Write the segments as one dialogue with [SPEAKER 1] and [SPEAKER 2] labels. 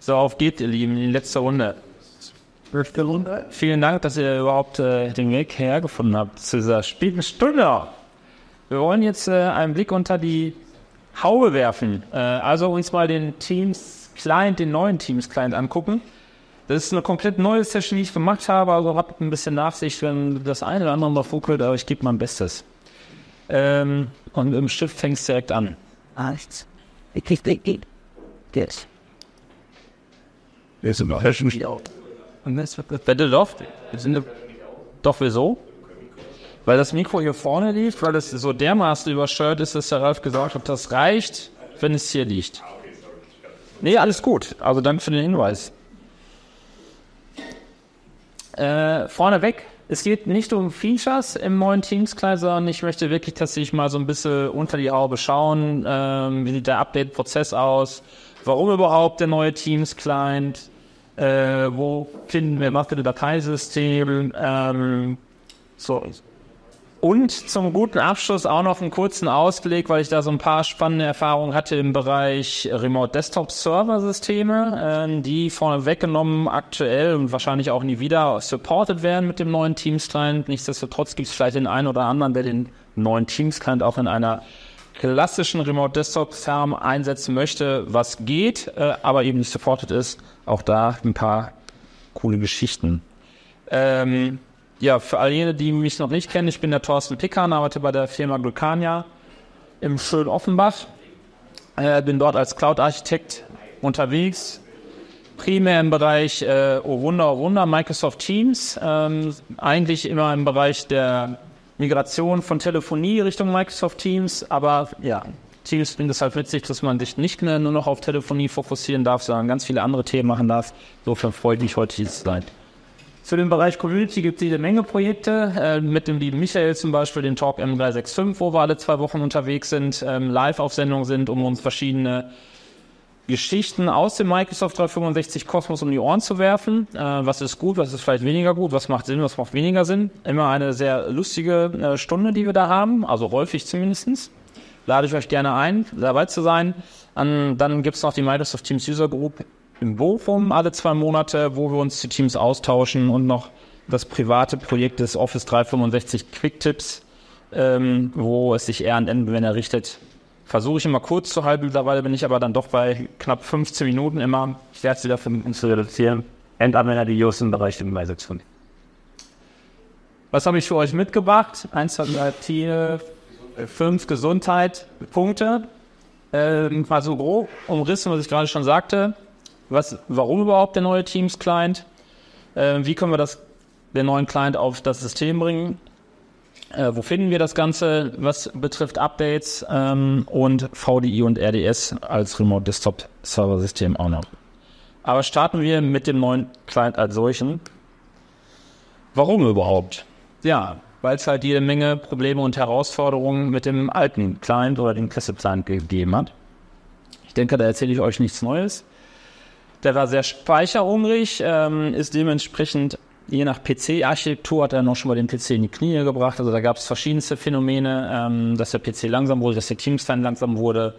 [SPEAKER 1] So, auf geht, ihr Lieben, in die letzte Runde.
[SPEAKER 2] Letzte Runde.
[SPEAKER 1] Vielen Dank, dass ihr überhaupt äh, den Weg hergefunden habt zu dieser späten Stunde. Wir wollen jetzt äh, einen Blick unter die Haube werfen. Äh, also uns mal den Teams Client, den neuen Teams Client angucken. Das ist eine komplett neue Session, die ich gemacht habe, also habt ein bisschen Nachsicht, wenn das eine oder andere mal funkelt, aber ich gebe mein Bestes. Ähm, und im Stift fängt es direkt an.
[SPEAKER 2] Eins. Ich krieg den geht.
[SPEAKER 3] Der ist
[SPEAKER 1] wird Wette läuft. Wir sind doch wieso? Weil das Mikro hier vorne liegt, weil es so dermaßen übersteuert ist, dass der Ralf gesagt hat, das reicht, wenn es hier liegt. Nee, alles gut. Also danke für den Hinweis. Äh, vorneweg, es geht nicht um Features im neuen Teams-Client, sondern ich möchte wirklich tatsächlich mal so ein bisschen unter die Haube schauen. Ähm, wie sieht der Update-Prozess aus? Warum überhaupt der neue Teams-Client? Äh, wo finden wir ein Dateisystem? Ähm, so. Und zum guten Abschluss auch noch einen kurzen Ausblick, weil ich da so ein paar spannende Erfahrungen hatte im Bereich Remote Desktop Server Systeme, äh, die vorne weggenommen aktuell und wahrscheinlich auch nie wieder supported werden mit dem neuen Teams Client. Nichtsdestotrotz gibt es vielleicht den einen oder anderen, der den neuen Teams Client auch in einer klassischen Remote Desktop Farm einsetzen möchte, was geht, äh, aber eben nicht supported ist. Auch da ein paar coole Geschichten. Ähm, ja, für all jene, die mich noch nicht kennen, ich bin der Thorsten Pickern, arbeite bei der Firma Glukania im schönen Offenbach. Äh, bin dort als Cloud-Architekt unterwegs. Primär im Bereich, äh, oh Wunder, oh Wunder, Microsoft Teams. Ähm, eigentlich immer im Bereich der Migration von Telefonie Richtung Microsoft Teams. Aber ja, Teams bringt es halt mit sich, dass man sich nicht nur noch auf Telefonie fokussieren darf, sondern ganz viele andere Themen machen darf. Insofern freut mich heute hier zu sein. Für den Bereich Community gibt es jede Menge Projekte. Äh, mit dem lieben Michael zum Beispiel den Talk M365, wo wir alle zwei Wochen unterwegs sind, ähm, live auf Sendung sind, um uns verschiedene Geschichten aus dem Microsoft 365 Kosmos um die Ohren zu werfen. Äh, was ist gut, was ist vielleicht weniger gut, was macht Sinn, was macht weniger Sinn. Immer eine sehr lustige äh, Stunde, die wir da haben, also häufig zumindestens. Lade ich euch gerne ein, dabei zu sein. An, dann gibt es noch die Microsoft Teams User Group in Bochum alle zwei Monate, wo wir uns die Teams austauschen und noch das private Projekt des Office 365 Quick Tips, ähm, wo es sich eher an Endanwender richtet. Versuche ich immer kurz zu halten, mittlerweile bin ich aber dann doch bei knapp 15 Minuten immer. Ich werde sie dafür zu reduzieren. Endanwender-Videos im Bereich der Beisetzung. Was habe ich für euch mitgebracht? Eins, zwei, drei, vier, fünf Gesundheit, Punkte. Ähm, mal so grob umrissen, was ich gerade schon sagte was, warum überhaupt der neue Teams-Client? Äh, wie können wir das, den neuen Client auf das System bringen? Äh, wo finden wir das Ganze, was betrifft Updates ähm, und VDI und RDS als Remote Desktop Server System auch noch. Aber starten wir mit dem neuen Client als solchen. Warum überhaupt? Ja, weil es halt jede Menge Probleme und Herausforderungen mit dem alten Client oder dem Classic Client gegeben hat. Ich denke, da erzähle ich euch nichts Neues. Der war sehr speicherhungrig, ähm, ist dementsprechend je nach PC-Architektur hat er noch schon mal den PC in die Knie gebracht. Also da gab es verschiedenste Phänomene, ähm, dass der PC langsam wurde, dass der Teamspan langsam wurde.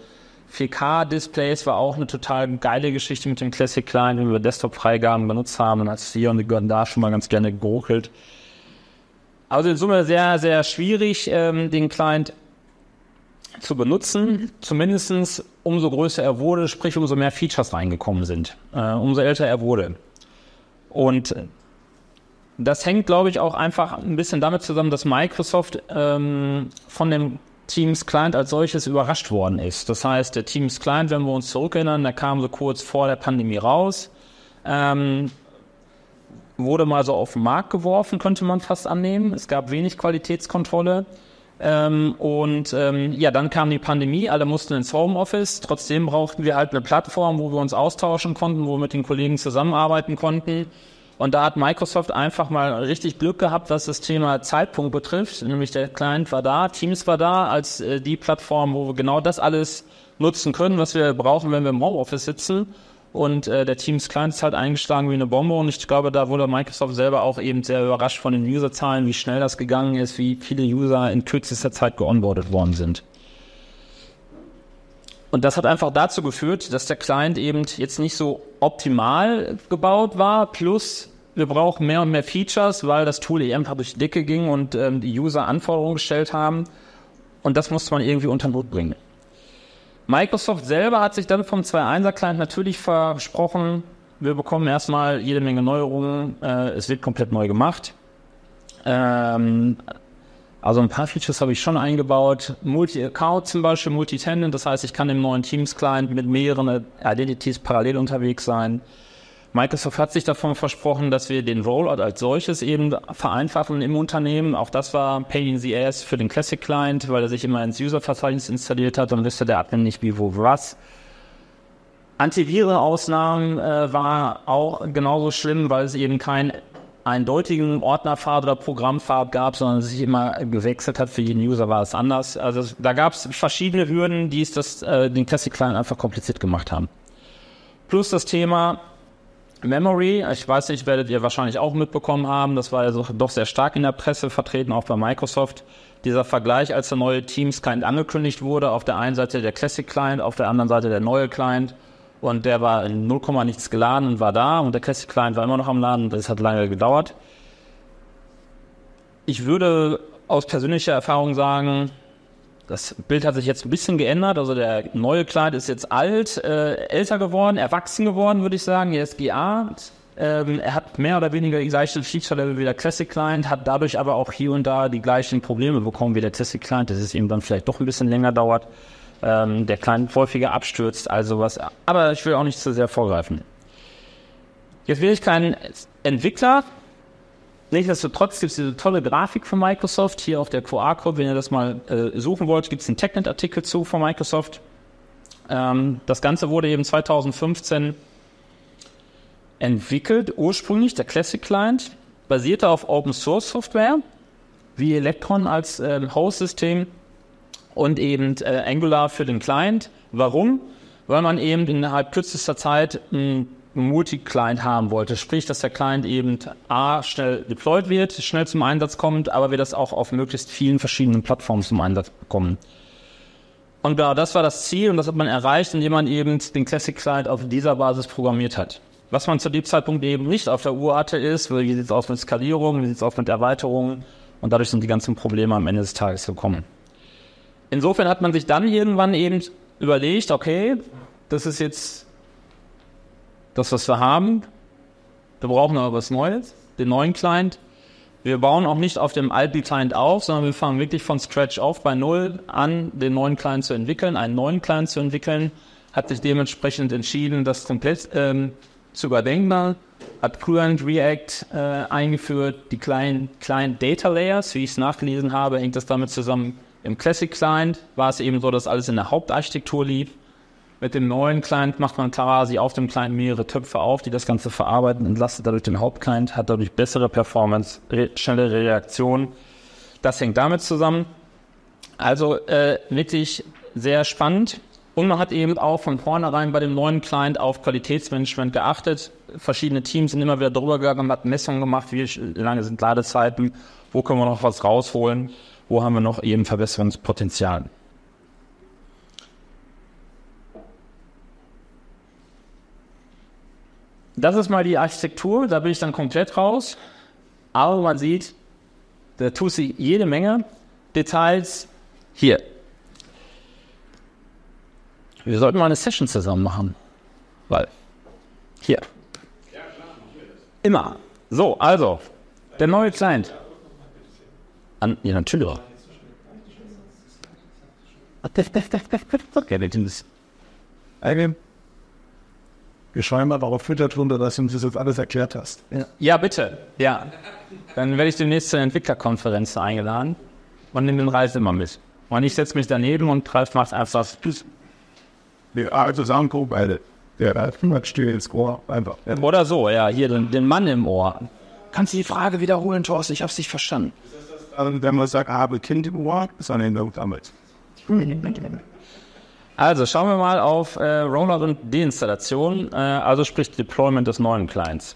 [SPEAKER 1] 4K-Displays war auch eine total geile Geschichte mit dem Classic Client, den wir Desktop-Freigaben benutzt haben und es hier und da schon mal ganz gerne geruckelt. Also in Summe sehr, sehr schwierig, ähm, den Client zu benutzen, zumindestens umso größer er wurde, sprich umso mehr Features reingekommen sind, äh, umso älter er wurde. Und das hängt, glaube ich, auch einfach ein bisschen damit zusammen, dass Microsoft ähm, von dem Teams Client als solches überrascht worden ist. Das heißt, der Teams Client, wenn wir uns zurückerinnern, der kam so kurz vor der Pandemie raus, ähm, wurde mal so auf den Markt geworfen, könnte man fast annehmen. Es gab wenig Qualitätskontrolle. Ähm, und ähm, ja, dann kam die Pandemie, alle mussten ins Homeoffice. Trotzdem brauchten wir halt eine Plattform, wo wir uns austauschen konnten, wo wir mit den Kollegen zusammenarbeiten konnten. Und da hat Microsoft einfach mal richtig Glück gehabt, was das Thema Zeitpunkt betrifft. Nämlich der Client war da, Teams war da als äh, die Plattform, wo wir genau das alles nutzen können, was wir brauchen, wenn wir im Homeoffice sitzen. Und äh, der Teams Client ist halt eingeschlagen wie eine Bombe. Und ich glaube, da wurde Microsoft selber auch eben sehr überrascht von den Userzahlen, wie schnell das gegangen ist, wie viele User in kürzester Zeit geonboardet worden sind. und das hat einfach dazu geführt, dass der Client eben jetzt nicht so optimal gebaut war, plus wir brauchen mehr und mehr Features, weil das Tool einfach durch die Decke ging und ähm, die User Anforderungen gestellt haben. Und das musste man irgendwie unter den Hut bringen. Microsoft selber hat sich dann vom 2.1er Client natürlich versprochen, wir bekommen erstmal jede Menge Neuerungen, äh, es wird komplett neu gemacht. Ähm, also ein paar Features habe ich schon eingebaut. Multi-Account zum Beispiel, Multi-Tenant, das heißt, ich kann im neuen Teams-Client mit mehreren Identities parallel unterwegs sein. Microsoft hat sich davon versprochen, dass wir den Rollout als solches eben vereinfachen im Unternehmen. Auch das war Pain in the Ass für den Classic Client, weil er sich immer ins User-Verzeichnis installiert hat und wusste der Admin nicht wie, wo, was. Antiviren-Ausnahmen äh, war auch genauso schlimm, weil es eben keinen eindeutigen Ordnerpfad oder Programmpfad gab, sondern es sich immer gewechselt hat. Für jeden User war es anders. Also da gab es verschiedene Hürden, die es das, äh, den Classic Client einfach kompliziert gemacht haben. Plus das Thema Memory, ich weiß nicht, werdet ihr wahrscheinlich auch mitbekommen haben, das war ja so, doch sehr stark in der Presse vertreten, auch bei Microsoft. Dieser Vergleich, als der neue Teams Client angekündigt wurde, auf der einen Seite der Classic Client, auf der anderen Seite der neue Client. Und der war in 0, nichts geladen und war da und der Classic Client war immer noch am Laden. Das hat lange gedauert. Ich würde aus persönlicher Erfahrung sagen, das Bild hat sich jetzt ein bisschen geändert. Also der neue Client ist jetzt alt, äh, älter geworden, erwachsen geworden, würde ich sagen. Er ist GA. Ähm, er hat mehr oder weniger die gleichen Feature-Level wie der Classic Client, hat dadurch aber auch hier und da die gleichen Probleme bekommen wie der Classic Client, dass es ihm dann vielleicht doch ein bisschen länger dauert. Ähm, der Client häufiger abstürzt, also was. Aber ich will auch nicht zu sehr vorgreifen. Jetzt will ich keinen Entwickler Nichtsdestotrotz gibt es diese tolle Grafik von Microsoft hier auf der QR-Code. Wenn ihr das mal äh, suchen wollt, gibt es einen TechNet-Artikel zu von Microsoft. Ähm, das Ganze wurde eben 2015 entwickelt, ursprünglich der Classic Client, basierte auf Open Source Software, wie Electron als äh, Host-System und eben äh, Angular für den Client. Warum? Weil man eben innerhalb kürzester Zeit ein Multi-Client haben wollte. Sprich, dass der Client eben A, schnell deployed wird, schnell zum Einsatz kommt, aber wir das auch auf möglichst vielen verschiedenen Plattformen zum Einsatz bekommen. Und genau das war das Ziel und das hat man erreicht, indem man eben den Classic Client auf dieser Basis programmiert hat. Was man zu dem Zeitpunkt eben nicht auf der Uhr hatte, ist, wie sieht es aus mit Skalierung, wie sieht es aus mit Erweiterungen und dadurch sind die ganzen Probleme am Ende des Tages gekommen. Insofern hat man sich dann irgendwann eben überlegt, okay, das ist jetzt das, was wir haben. Wir brauchen aber was Neues, den neuen Client. Wir bauen auch nicht auf dem alten Client auf, sondern wir fangen wirklich von Scratch auf bei Null an, den neuen Client zu entwickeln, einen neuen Client zu entwickeln, hat sich dementsprechend entschieden, das komplett ähm, zu überdenken, hat Fluent React äh, eingeführt, die kleinen Client Data Layers, wie ich es nachgelesen habe, hängt das damit zusammen. Im Classic Client war es eben so, dass alles in der Hauptarchitektur lief. Mit dem neuen Client macht man quasi auf dem Client mehrere Töpfe auf, die das Ganze verarbeiten, entlastet dadurch den Hauptclient, hat dadurch bessere Performance, re schnellere Reaktion. Das hängt damit zusammen. Also äh, wirklich sehr spannend. Und man hat eben auch von vornherein bei dem neuen Client auf Qualitätsmanagement geachtet. Verschiedene Teams sind immer wieder drüber gegangen, hat Messungen gemacht, wie lange sind Ladezeiten, wo können wir noch was rausholen, wo haben wir noch eben Verbesserungspotenzial. Das ist mal die Architektur, da bin ich dann komplett raus. Aber man sieht, da tut sich jede Menge Details hier. Wir sollten mal eine Session zusammen machen. Weil, hier. Immer. So, also, der neue Client. An, ja, natürlich. Okay,
[SPEAKER 3] wir schreiben mal darauf füttert runter, dass du uns das jetzt alles erklärt hast.
[SPEAKER 1] Ja. ja, bitte. Ja. Dann werde ich demnächst zur Entwicklerkonferenz eingeladen und nehme den Reis immer mit. Und ich setze mich daneben und Ralf macht einfach das.
[SPEAKER 3] Wir also sagen, guck, beide. Der Ralf steht ins Ohr einfach.
[SPEAKER 1] Oder so, ja, hier den, den Mann im Ohr. Kannst du die Frage wiederholen, Thorsten? Ich habe es nicht verstanden.
[SPEAKER 3] Also, wenn man sagt, habe Kind im Ohr, ist dann in damals.
[SPEAKER 1] Also schauen wir mal auf äh, Rollout und Deinstallation, äh, also sprich Deployment des neuen Clients.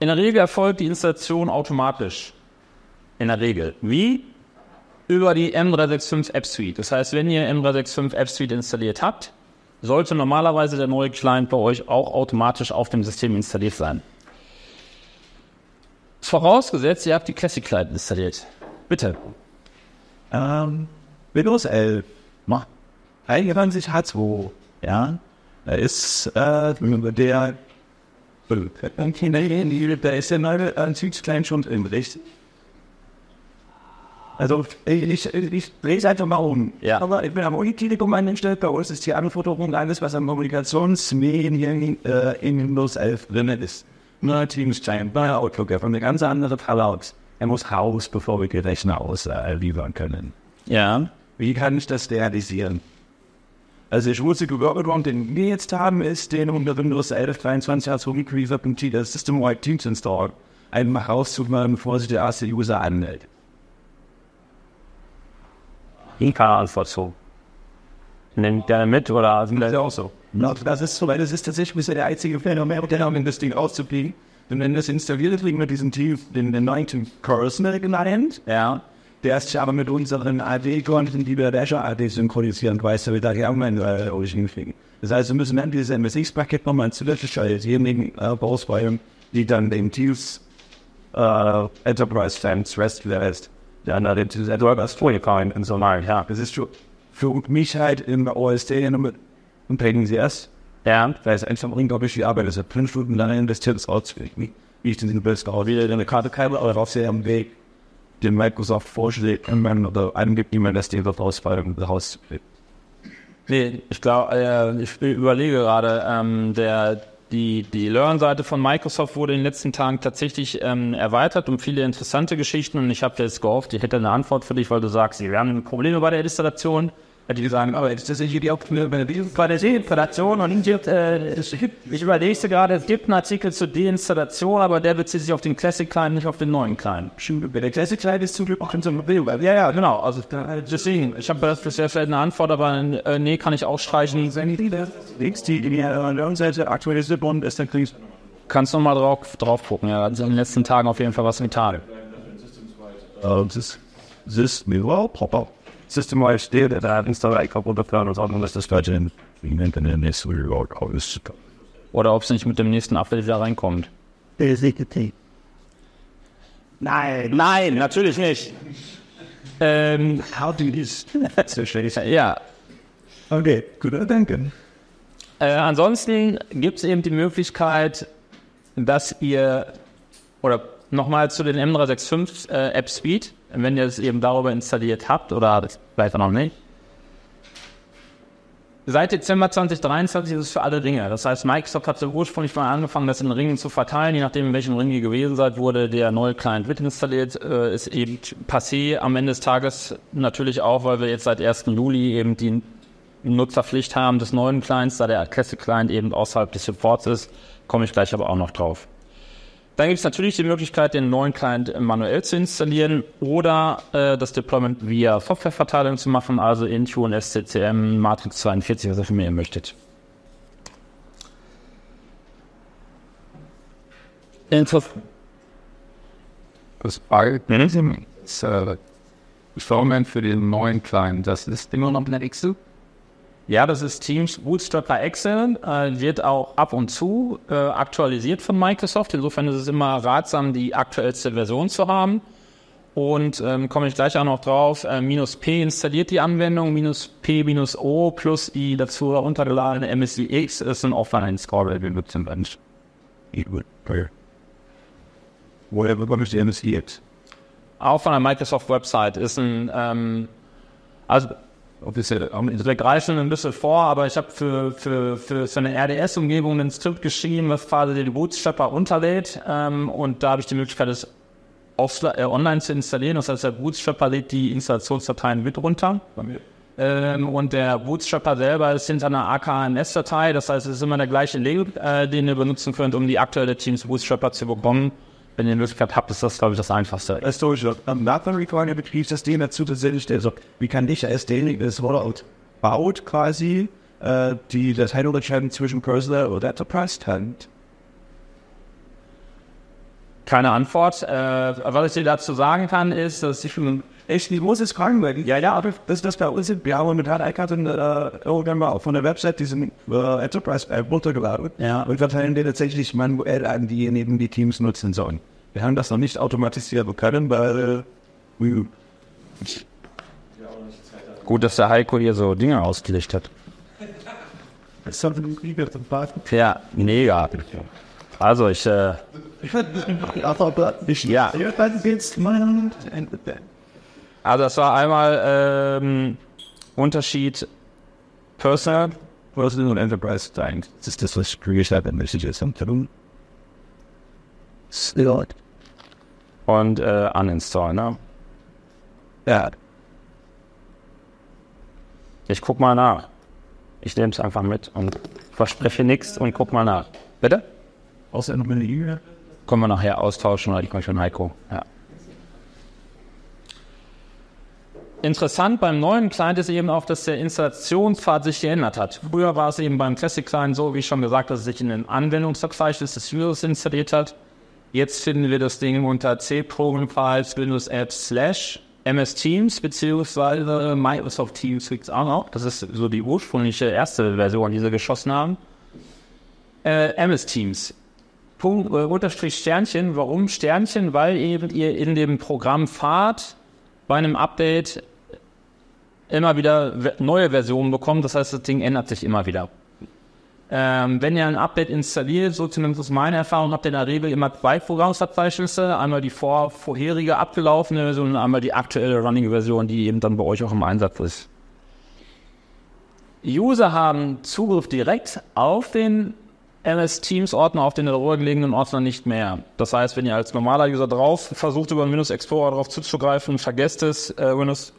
[SPEAKER 1] In der Regel erfolgt die Installation automatisch. In der Regel. Wie? über die M365 App Suite. Das heißt, wenn ihr M365 App Suite installiert habt, sollte normalerweise der neue Client bei euch auch automatisch auf dem System installiert sein. Vorausgesetzt, ihr habt die Classic Client installiert. Bitte.
[SPEAKER 4] Ähm, Windows 11. Ma. 21 H2. Ja. Da ist äh, der da ist der neue Anzugsklein schon drin, richtig? Also ich, ich, drehe es einfach mal um.
[SPEAKER 1] Ja.
[SPEAKER 4] Aber ich bin am Unitelekom eingestellt. Bei uns ist die Anforderung alles, was an Kommunikationsmedien äh, in Windows 11 drin ist. Neuer Teams Client, neuer Outlook, von eine ganz andere Verlauf. Er muss raus, bevor wir die Rechner ausliefern können.
[SPEAKER 1] Ja.
[SPEAKER 4] Wie kann ich das realisieren? Also ich muss Workaround, den wir jetzt haben, ist den unter Windows 11 23 als Requeser.t das System-Wide Teams Install einfach rauszumachen, bevor sich der erste User anmeldet.
[SPEAKER 1] Keine Antwort zu. Nimmt der mit oder
[SPEAKER 4] Das ist ja auch so. Das ist so, weil das ist tatsächlich bisher der einzige Phänomen, der um das Ding auszukriegen. Und wenn das installiert kriegen wir diesen Team, den, den neuen Personal genannt.
[SPEAKER 1] Ja.
[SPEAKER 4] Der ist aber mit unseren AD-Konten, die wir Azure AD synchronisieren, weiß, wir da mal äh, hinkriegen. Das heißt, wir müssen dann dieses MSX-Paket nochmal zusätzlich diejenigen äh, ausweichen, die dann den Teams äh, Enterprise Fans Rest der Rest. Dann da den
[SPEAKER 1] Das vorgefallen in so mal, ja.
[SPEAKER 4] Das ist für, für mich halt im OST und und Painting CS.
[SPEAKER 1] Ja.
[SPEAKER 4] Da ist einfach unglaublich viel Arbeit. Das ist fünf Stunden lang investiert, das auszukriegen. Wie, ich den auch wieder eine Karte keine, aber darauf sehr am Weg, den Microsoft vorschlägt, oder angibt, wie man das Ding dort rausfallen rauszukriegen.
[SPEAKER 1] Nee, ich glaube, äh, ich überlege gerade, ähm, der, die, die Learn-Seite von Microsoft wurde in den letzten Tagen tatsächlich ähm, erweitert um viele interessante Geschichten und ich habe jetzt gehofft, ich hätte eine Antwort für dich, weil du sagst, wir haben Probleme bei der Installation. Die sagen, aber ist das nicht die Installation und äh, ich überlege gerade, es gibt einen Artikel zur Deinstallation, aber der bezieht sich auf den Classic Client, nicht auf den neuen Client.
[SPEAKER 4] Der Classic Client ist zum Glück auch in so einem
[SPEAKER 1] Ja, ja, genau. Also deswegen, ich habe das bisher vielleicht eine Antwort, aber äh, nee, kann ich auch streichen.
[SPEAKER 4] Links, die die Learn-Seite aktualisiert worden ist, dann kriegst
[SPEAKER 1] Kannst du mal drauf, drauf gucken, ja. Also in den letzten Tagen auf jeden Fall was getan.
[SPEAKER 4] Uh, das ist mir wow, proper. System wide steht, der hat installiert, kaputt und sagen, dass das in wie nennt denn der nächste Reward aus.
[SPEAKER 1] Oder ob es nicht mit dem nächsten Update wieder reinkommt. Nein, nein, natürlich nicht. Ähm,
[SPEAKER 4] How do this? so
[SPEAKER 1] ja,
[SPEAKER 4] Okay, guter Denken.
[SPEAKER 1] Äh, ansonsten gibt es eben die Möglichkeit, dass ihr, oder nochmal zu den M365 äh, App Suite, wenn ihr es eben darüber installiert habt oder vielleicht noch nicht. Seit Dezember 2023 ist es für alle Ringe. Das heißt, Microsoft hat so ursprünglich mal angefangen, das in Ringen zu verteilen. Je nachdem, in welchem Ring ihr gewesen seid, wurde der neue Client mit installiert. Äh, ist eben passé am Ende des Tages natürlich auch, weil wir jetzt seit 1. Juli eben die Nutzerpflicht haben des neuen Clients, da der Classic Client eben außerhalb des Supports ist. Komme ich gleich aber auch noch drauf. Dann gibt es natürlich die Möglichkeit, den neuen Client manuell zu installieren oder äh, das Deployment via Softwareverteilung zu machen, also Intune, SCCM, Matrix 42, was ihr ihr möchtet. Info
[SPEAKER 3] Das äh, Firmen für den neuen Client. Das ist immer noch eine Excel.
[SPEAKER 1] Ja, das ist Teams Bootstrapper Excel, äh, wird auch ab und zu äh, aktualisiert von Microsoft. Insofern ist es immer ratsam, die aktuellste Version zu haben. Und ähm, komme ich gleich auch noch drauf, äh, minus P installiert die Anwendung, minus P minus O plus die dazu heruntergeladene MSIX ist ein Offline-Score, wir benutzen Mensch.
[SPEAKER 4] Woher bekomme ich die MSI jetzt?
[SPEAKER 1] Auch von der Microsoft-Website ist ein, ähm, also
[SPEAKER 4] Offiziell.
[SPEAKER 1] wir greifen ein bisschen vor, aber ich habe für, für, für, für eine RDS-Umgebung ein Skript geschrieben, was quasi den Bootstrapper runterlädt. Ähm, und da habe ich die Möglichkeit, das äh, online zu installieren. Das heißt, der Bootstrapper lädt die Installationsdateien mit runter. Ähm, und der Bootstrapper selber ist hinter einer AKNS-Datei. Das heißt, es ist immer der gleiche Link, äh, den ihr benutzen könnt, um die aktuelle Teams Bootstrapper zu bekommen. Wenn ihr die Möglichkeit habt, ist das, glaube ich, das Einfachste.
[SPEAKER 4] Das ist so, am Nachbarrequire Betriebssystem dazu tatsächlich, der so, wie kann ich als derjenige, das Rollout baut quasi, äh, die Dateiunterscheidung zwischen Personal und Enterprise Tenant.
[SPEAKER 1] Keine Antwort. Äh, was ich dir dazu sagen kann, ist, dass ich
[SPEAKER 4] Ich, ich muss jetzt fragen, weil ja, ja, aber das, das bei uns, wir haben momentan Eckhardt äh, irgendwann mal von der Website diesen äh, Enterprise App runtergeladen
[SPEAKER 1] Ja.
[SPEAKER 4] und verteilen den tatsächlich manuell an diejenigen, die Teams nutzen sollen. Wir haben das noch nicht automatisieren können, weil äh,
[SPEAKER 1] Gut, dass der Heiko hier so Dinge ausgelegt hat.
[SPEAKER 4] es.
[SPEAKER 1] Ja, mega. Also ich, äh,
[SPEAKER 4] Ich,
[SPEAKER 1] Ja. Also das war einmal ähm, Unterschied Personal.
[SPEAKER 4] Personal und Enterprise sein. Das ist das, was ich gekriegt habe, Messages am Telefon.
[SPEAKER 1] Und äh, uninstall, ne?
[SPEAKER 4] Ja,
[SPEAKER 1] Ich guck mal nach. Ich nehme es einfach mit und verspreche nichts und guck mal nach. Bitte?
[SPEAKER 4] außer noch eine E-Mail.
[SPEAKER 1] Können wir nachher austauschen oder ich komme schon Heiko. Ja. Interessant beim neuen Client ist eben auch, dass der Installationspfad sich geändert hat. Früher war es eben beim Classic Client so, wie schon gesagt, dass es sich in den Anwendungsverzeichnis des Users installiert hat. Jetzt finden wir das Ding unter C-Program Files, Windows Apps slash MS Teams beziehungsweise Microsoft Teams gibt es auch noch. Das ist so die ursprüngliche erste Version, die sie geschossen haben. Äh, MS Teams. Punkt, äh, Unterstrich Sternchen. Warum Sternchen? Weil eben ihr in dem Programm fahrt, bei einem Update immer wieder neue Versionen bekommt. Das heißt, das Ding ändert sich immer wieder. Ähm, wenn ihr ein Update installiert, so zumindest meine Erfahrung, habt ihr in der Regel immer zwei Programmverzeichnisse. Einmal die vor, vorherige abgelaufene Version und einmal die aktuelle Running-Version, die eben dann bei euch auch im Einsatz ist. User haben Zugriff direkt auf den MS Teams Ordner, auf den darüber gelegenen Ordner nicht mehr. Das heißt, wenn ihr als normaler User drauf versucht, über den Windows Explorer drauf zuzugreifen, vergesst es, äh, Windows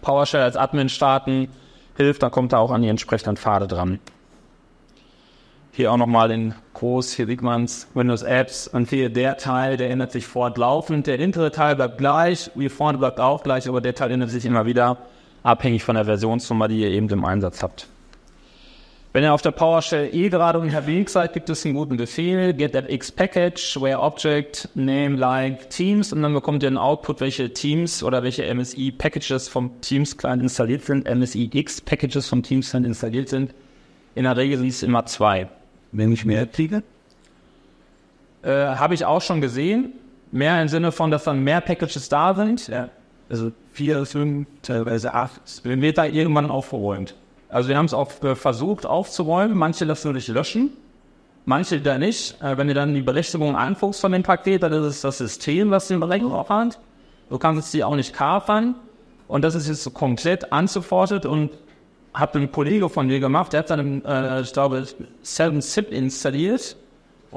[SPEAKER 1] PowerShell als Admin starten, hilft, dann kommt er auch an die entsprechenden Pfade dran. Hier auch nochmal in groß, hier sieht man's, Windows Apps und hier der Teil, der ändert sich fortlaufend. Der hintere Teil bleibt gleich, hier vorne bleibt auch gleich, aber der Teil ändert sich immer wieder, abhängig von der Versionsnummer, die ihr eben im Einsatz habt. Wenn ihr auf der PowerShell eh gerade unterwegs seid, gibt es einen guten Befehl, get that x package, where object, name like Teams und dann bekommt ihr einen Output, welche Teams oder welche MSI Packages vom Teams Client installiert sind, MSI X Packages vom Teams Client installiert sind. In der Regel sind es immer zwei.
[SPEAKER 4] Wenn ich mehr kriege,
[SPEAKER 1] Äh, Habe ich auch schon gesehen. Mehr im Sinne von, dass dann mehr Packages da sind. Ja.
[SPEAKER 4] also vier, fünf, teilweise acht.
[SPEAKER 1] Dann wird da irgendwann aufgeräumt. Also wir haben es auch äh, versucht aufzuräumen. Manche lassen sich löschen, manche da nicht. Äh, wenn ihr dann die Berechtigung anguckst von dem Paket, dann ist es das System, was den Berechtigung hat. Du kannst sie auch nicht kapern. Und das ist jetzt so komplett unsupported und hat ein Kollege von mir gemacht, der hat dann, äh, ich glaube, 7-Zip installiert,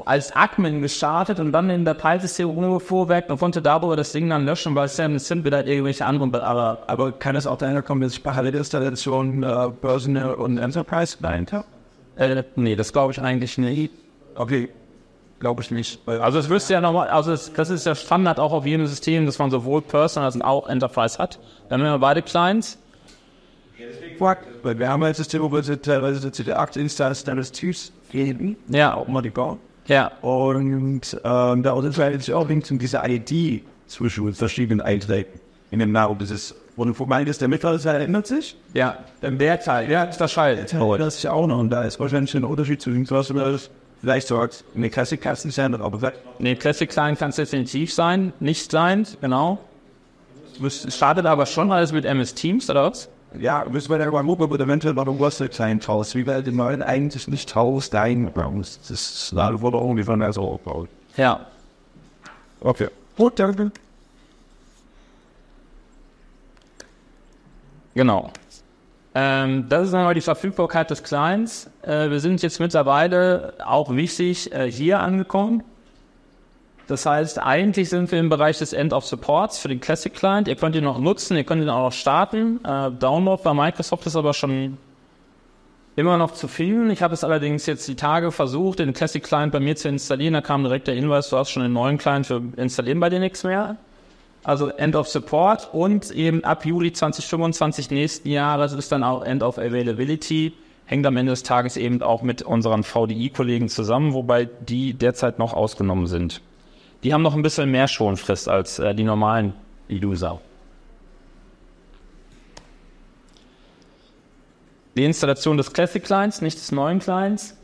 [SPEAKER 1] als Admin gestartet und dann in Dateisystem rumgefuhrwerkt und konnte darüber das Ding dann löschen, weil 7-Zip wieder irgendwelche anderen, Be- aber
[SPEAKER 4] Aber kann es auch daher kommen, dass ich Parallelinstallation äh, Personal und Enterprise habe?
[SPEAKER 1] Äh, nee, das glaube ich eigentlich nicht.
[SPEAKER 4] Okay,
[SPEAKER 1] Glaube ich nicht. Also es müsste ja nochmal, also es, das ist ja Standard auch auf jedem System, dass man sowohl Personal als auch Enterprise hat. Dann haben wir beide Clients.
[SPEAKER 4] weil wir haben ein System, wo wir sind teilweise zu der Akt-Instanz deines Typs geben,
[SPEAKER 1] Ja,
[SPEAKER 4] auch mal die bauen.
[SPEAKER 1] Ja,
[SPEAKER 4] Und ähm, da unterscheidet sich auch links um diese ID zwischen verschiedenen Einträgen in dem Namen. Das ist, wo du meinst, der mittlere Teil ändert sich.
[SPEAKER 1] ja. Dann der Teil, ja, ist das Schall.
[SPEAKER 4] Der ändert sich auch noch. Und da ist wahrscheinlich ein Unterschied zwischen was du das vielleicht sagst, in der Klassik kannst du nicht ändern, aber vielleicht
[SPEAKER 1] Nee, Classic Client kann es definitiv sein, nicht sein, genau. Es startet aber schon alles mit MS Teams, oder was?
[SPEAKER 4] Ja, müssen wir da mal gucken, aber eventuell irgendwas der kleinen Haus. Wie wir den neuen eigentlich nicht Haus dahin bauen. Das wurde irgendwie von der so aufgebaut.
[SPEAKER 1] Ja.
[SPEAKER 4] Okay. Gut, danke.
[SPEAKER 1] Genau. Ähm, das ist einmal die Verfügbarkeit des Clients. Äh, wir sind jetzt mittlerweile auch wichtig äh, hier angekommen. Das heißt, eigentlich sind wir im Bereich des End of Supports für den Classic Client. Ihr könnt ihn noch nutzen, ihr könnt ihn auch noch starten. Äh, Download bei Microsoft ist aber schon immer noch zu finden. Ich habe es allerdings jetzt die Tage versucht, den Classic Client bei mir zu installieren. Da kam direkt der Hinweis, du hast schon einen neuen Client für installieren bei dir nichts mehr. Also End of Support und eben ab Juli 2025 nächsten Jahres ist dann auch End of Availability. Hängt am Ende des Tages eben auch mit unseren VDI-Kollegen zusammen, wobei die derzeit noch ausgenommen sind die haben noch ein bisschen mehr Schonfrist als äh, die normalen User. Die Installation des Classic Clients, nicht des neuen Clients,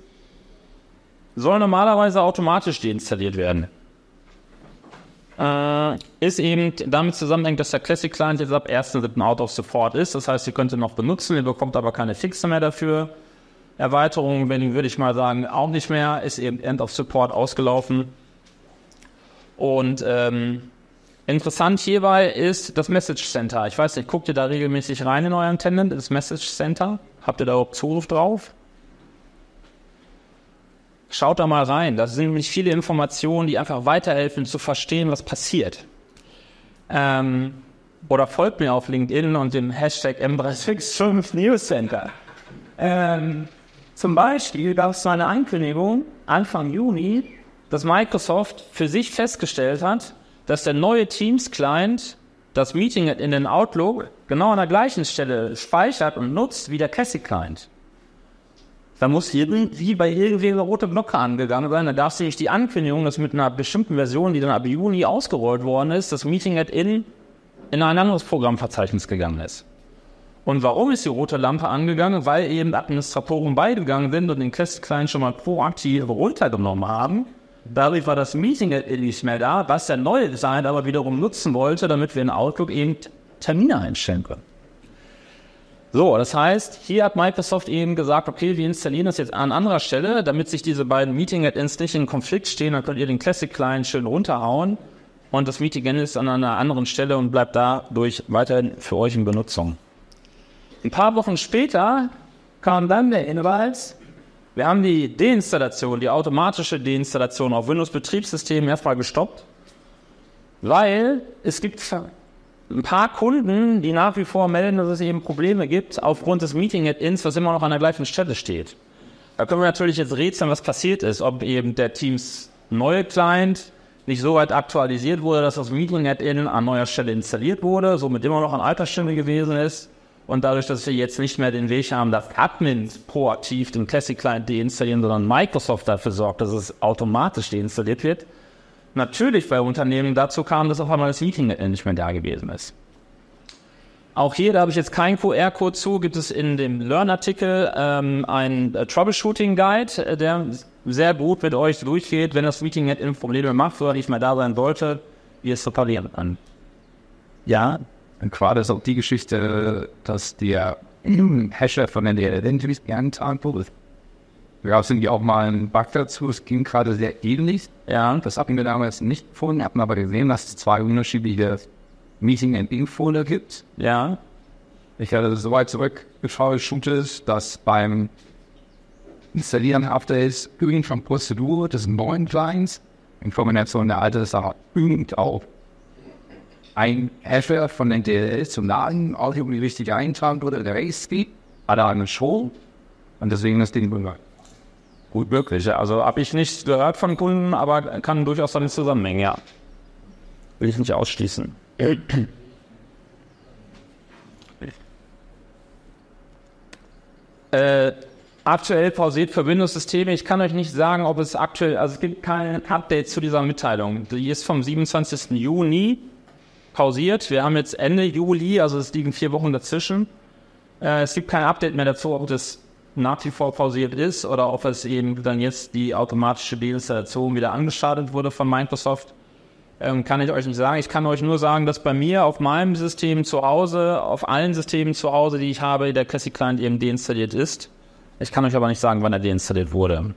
[SPEAKER 1] soll normalerweise automatisch deinstalliert werden. Äh, ist eben damit zusammenhängt, dass der Classic Client jetzt ab 1.7. out of support ist. Das heißt, ihr könnt ihn noch benutzen, ihr bekommt aber keine Fixe mehr dafür. Erweiterungen, würde ich mal sagen, auch nicht mehr, ist eben End of Support ausgelaufen. Und ähm, interessant hierbei ist das Message Center. Ich weiß nicht, guckt ihr da regelmäßig rein in euren Tenant, das Message Center? Habt ihr da überhaupt Zugriff drauf? Schaut da mal rein. Das sind nämlich viele Informationen, die einfach weiterhelfen zu verstehen, was passiert. Ähm, oder folgt mir auf LinkedIn und dem Hashtag M365 News Center. Ähm, zum Beispiel gab es eine Ankündigung Anfang Juni, dass Microsoft für sich festgestellt hat, dass der neue Teams-Client das Meeting in den Outlook genau an der gleichen Stelle speichert und nutzt wie der Classic-Client. Da muss irgendwie bei irgendwie eine rote Glocke angegangen sein. Da darf sich die Ankündigung, dass mit einer bestimmten Version, die dann ab Juni ausgerollt worden ist, das Meeting at in in ein anderes Programmverzeichnis gegangen ist. Und warum ist die rote Lampe angegangen? Weil eben Administratoren beigegangen sind und den Classic Client schon mal proaktiv runtergenommen haben. War das Meeting nicht mehr da, was der neue Design aber wiederum nutzen wollte, damit wir in Outlook eben Termine einstellen können. So, das heißt, hier hat Microsoft eben gesagt, okay, wir installieren das jetzt an anderer Stelle, damit sich diese beiden Meeting-Add-ins nicht in Konflikt stehen, dann könnt ihr den Classic-Client schön runterhauen und das Meeting ist an einer anderen Stelle und bleibt dadurch weiterhin für euch in Benutzung. Ein paar Wochen später kam dann der Hinweis, wir haben die Deinstallation, die automatische Deinstallation auf Windows-Betriebssystemen erstmal gestoppt, weil es gibt ein paar Kunden, die nach wie vor melden, dass es eben Probleme gibt aufgrund des Meeting-Add-ins, was immer noch an der gleichen Stelle steht. Da können wir natürlich jetzt rätseln, was passiert ist, ob eben der Teams neue Client nicht so weit aktualisiert wurde, dass das Meeting-Add-in an neuer Stelle installiert wurde, somit immer noch an alter Stelle gewesen ist. Und dadurch, dass wir jetzt nicht mehr den Weg haben, dass Admins proaktiv den Classic Client deinstallieren, sondern Microsoft dafür sorgt, dass es automatisch deinstalliert wird, natürlich bei Unternehmen dazu kam, dass auf einmal das Meeting nicht mehr da gewesen ist. Auch hier, da habe ich jetzt keinen QR-Code zu, gibt es in dem Learn-Artikel ähm, ein äh, Troubleshooting-Guide, äh, der sehr gut mit euch durchgeht, wenn das Meeting nicht Probleme macht oder nicht mehr da sein sollte, wie es reparieren kann.
[SPEAKER 3] Ja, gerade ist auch die Geschichte, dass der Hasher von der Identity geantwortet wurde gab es irgendwie auch mal einen Bug dazu. Es ging gerade sehr ähnlich. Ja, das hatten wir damals nicht gefunden. Hatten aber gesehen, dass es zwei unterschiedliche Meeting and Info gibt.
[SPEAKER 1] Ja.
[SPEAKER 3] Ich hatte so weit zurückgeschaut, ist, dass beim Installieren Updates irgend von Prozedur des neuen Clients in Kombination der alten Sache irgend auch ein Hasher von den DLL zum Laden auch irgendwie richtig eintragen wurde, der Race Speed, hat er eine Show und deswegen das Ding bemerkt.
[SPEAKER 1] Gut möglich. Also habe ich nicht gehört von Kunden, aber kann durchaus dann zusammenhängen, ja. Will ich nicht ausschließen. äh, aktuell pausiert für Windows-Systeme. Ich kann euch nicht sagen, ob es aktuell, also es gibt kein Update zu dieser Mitteilung. Die ist vom 27. Juni pausiert. Wir haben jetzt Ende Juli, also es liegen vier Wochen dazwischen. Äh, es gibt kein Update mehr dazu, ob das nach wie vor pausiert ist oder ob es eben dann jetzt die automatische Deinstallation wieder angestartet wurde von Microsoft, ähm, kann ich euch nicht sagen. Ich kann euch nur sagen, dass bei mir auf meinem System zu Hause, auf allen Systemen zu Hause, die ich habe, der Classic Client eben deinstalliert ist. Ich kann euch aber nicht sagen, wann er deinstalliert wurde.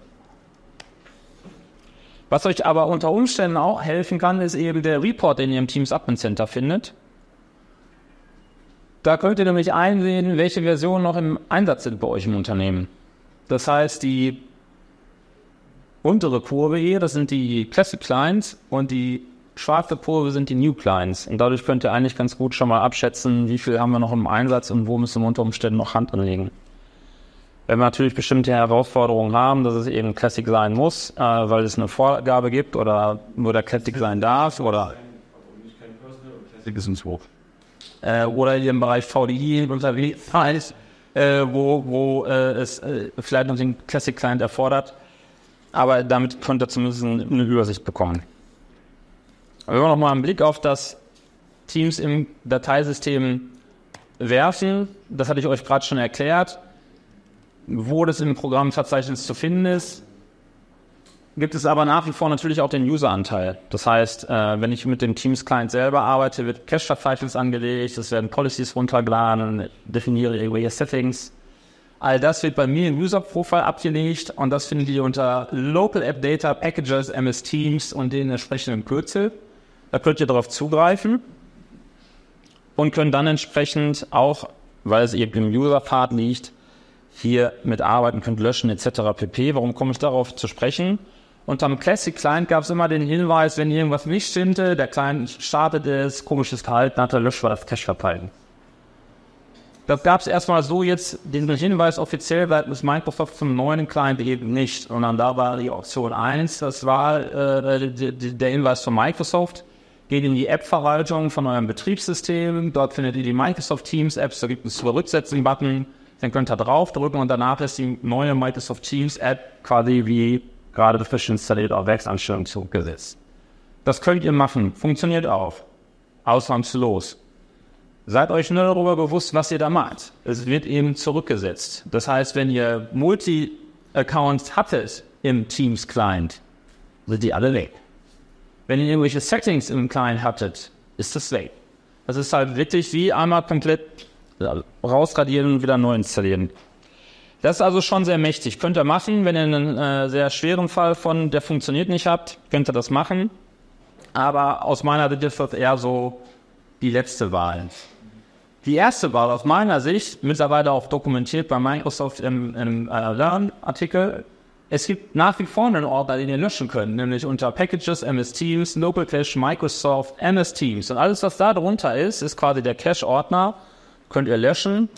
[SPEAKER 1] Was euch aber unter Umständen auch helfen kann, ist eben der Report, den ihr im Teams Admin Center findet. Da könnt ihr nämlich einsehen, welche Versionen noch im Einsatz sind bei euch im Unternehmen. Das heißt, die untere Kurve hier, das sind die Classic Clients und die schwarze Kurve sind die New Clients. Und dadurch könnt ihr eigentlich ganz gut schon mal abschätzen, wie viel haben wir noch im Einsatz und wo müssen wir unter Umständen noch Hand anlegen. Wenn wir natürlich bestimmte Herausforderungen haben, dass es eben Classic sein muss, äh, weil es eine Vorgabe gibt oder nur der Classic sein darf oder
[SPEAKER 3] Classic ist ein Swap
[SPEAKER 1] äh, oder im Bereich VDI unterwegs ist, äh, wo, wo äh, es äh, vielleicht noch den Classic Client erfordert. Aber damit könnt ihr zumindest eine Übersicht bekommen. Wenn wir nochmal einen Blick auf das Teams im Dateisystem werfen, das hatte ich euch gerade schon erklärt. Wo das im Programmverzeichnis zu finden ist. Gibt es aber nach wie vor natürlich auch den User-Anteil. Das heißt, äh, wenn ich mit dem Teams-Client selber arbeite, wird Cache-Verzeichnis angelegt, es werden Policies runtergeladen, definiere irgendwelche Settings. All das wird bei mir im User-Profile abgelegt und das findet ihr unter Local App Data Packages MS Teams und den entsprechenden Kürzel. Da könnt ihr darauf zugreifen und könnt dann entsprechend auch, weil es eben im User-Part liegt, hier mitarbeiten, könnt löschen etc. pp. Warum komme ich darauf zu sprechen? Unterm Classic Client gab es immer den Hinweis, wenn irgendwas nicht stimmte, der Client startet es, komisches Verhalten hat er, löscht war das Cache-Verhalten. Das gab es erstmal so jetzt, den Hinweis offiziell seitens Microsoft zum neuen Client eben nicht, sondern da war die Option 1, das war äh, der Hinweis von Microsoft, geht in die App-Verwaltung von eurem Betriebssystem, dort findet ihr die Microsoft Teams Apps, da gibt es Zurücksetzen-Button, dann könnt ihr draufdrücken und danach ist die neue Microsoft Teams App quasi wie gerade frisch installiert auf Werksanstellung zurückgesetzt. Das könnt ihr machen, funktioniert auch. Ausnahmslos. Seid euch nur darüber bewusst, was ihr da macht. Es wird eben zurückgesetzt. Das heißt, wenn ihr Multi-Accounts hattet im Teams-Client, sind die alle weg. Wenn ihr irgendwelche Settings im Client hattet, ist das weg. Das ist halt wirklich wie einmal komplett rausradieren und wieder neu installieren. Das ist also schon sehr mächtig. Könnt ihr machen, wenn ihr einen äh, sehr schweren Fall von der funktioniert nicht habt, könnt ihr das machen. Aber aus meiner Sicht ist das eher so die letzte Wahl. Die erste Wahl aus meiner Sicht, mittlerweile auch dokumentiert bei Microsoft im, im äh, Learn-Artikel, es gibt nach wie vor einen Ordner, den ihr löschen könnt, nämlich unter Packages, MS Teams, Local Cache, Microsoft, MS Teams. Und alles, was da drunter ist, ist quasi der Cache-Ordner. Könnt ihr löschen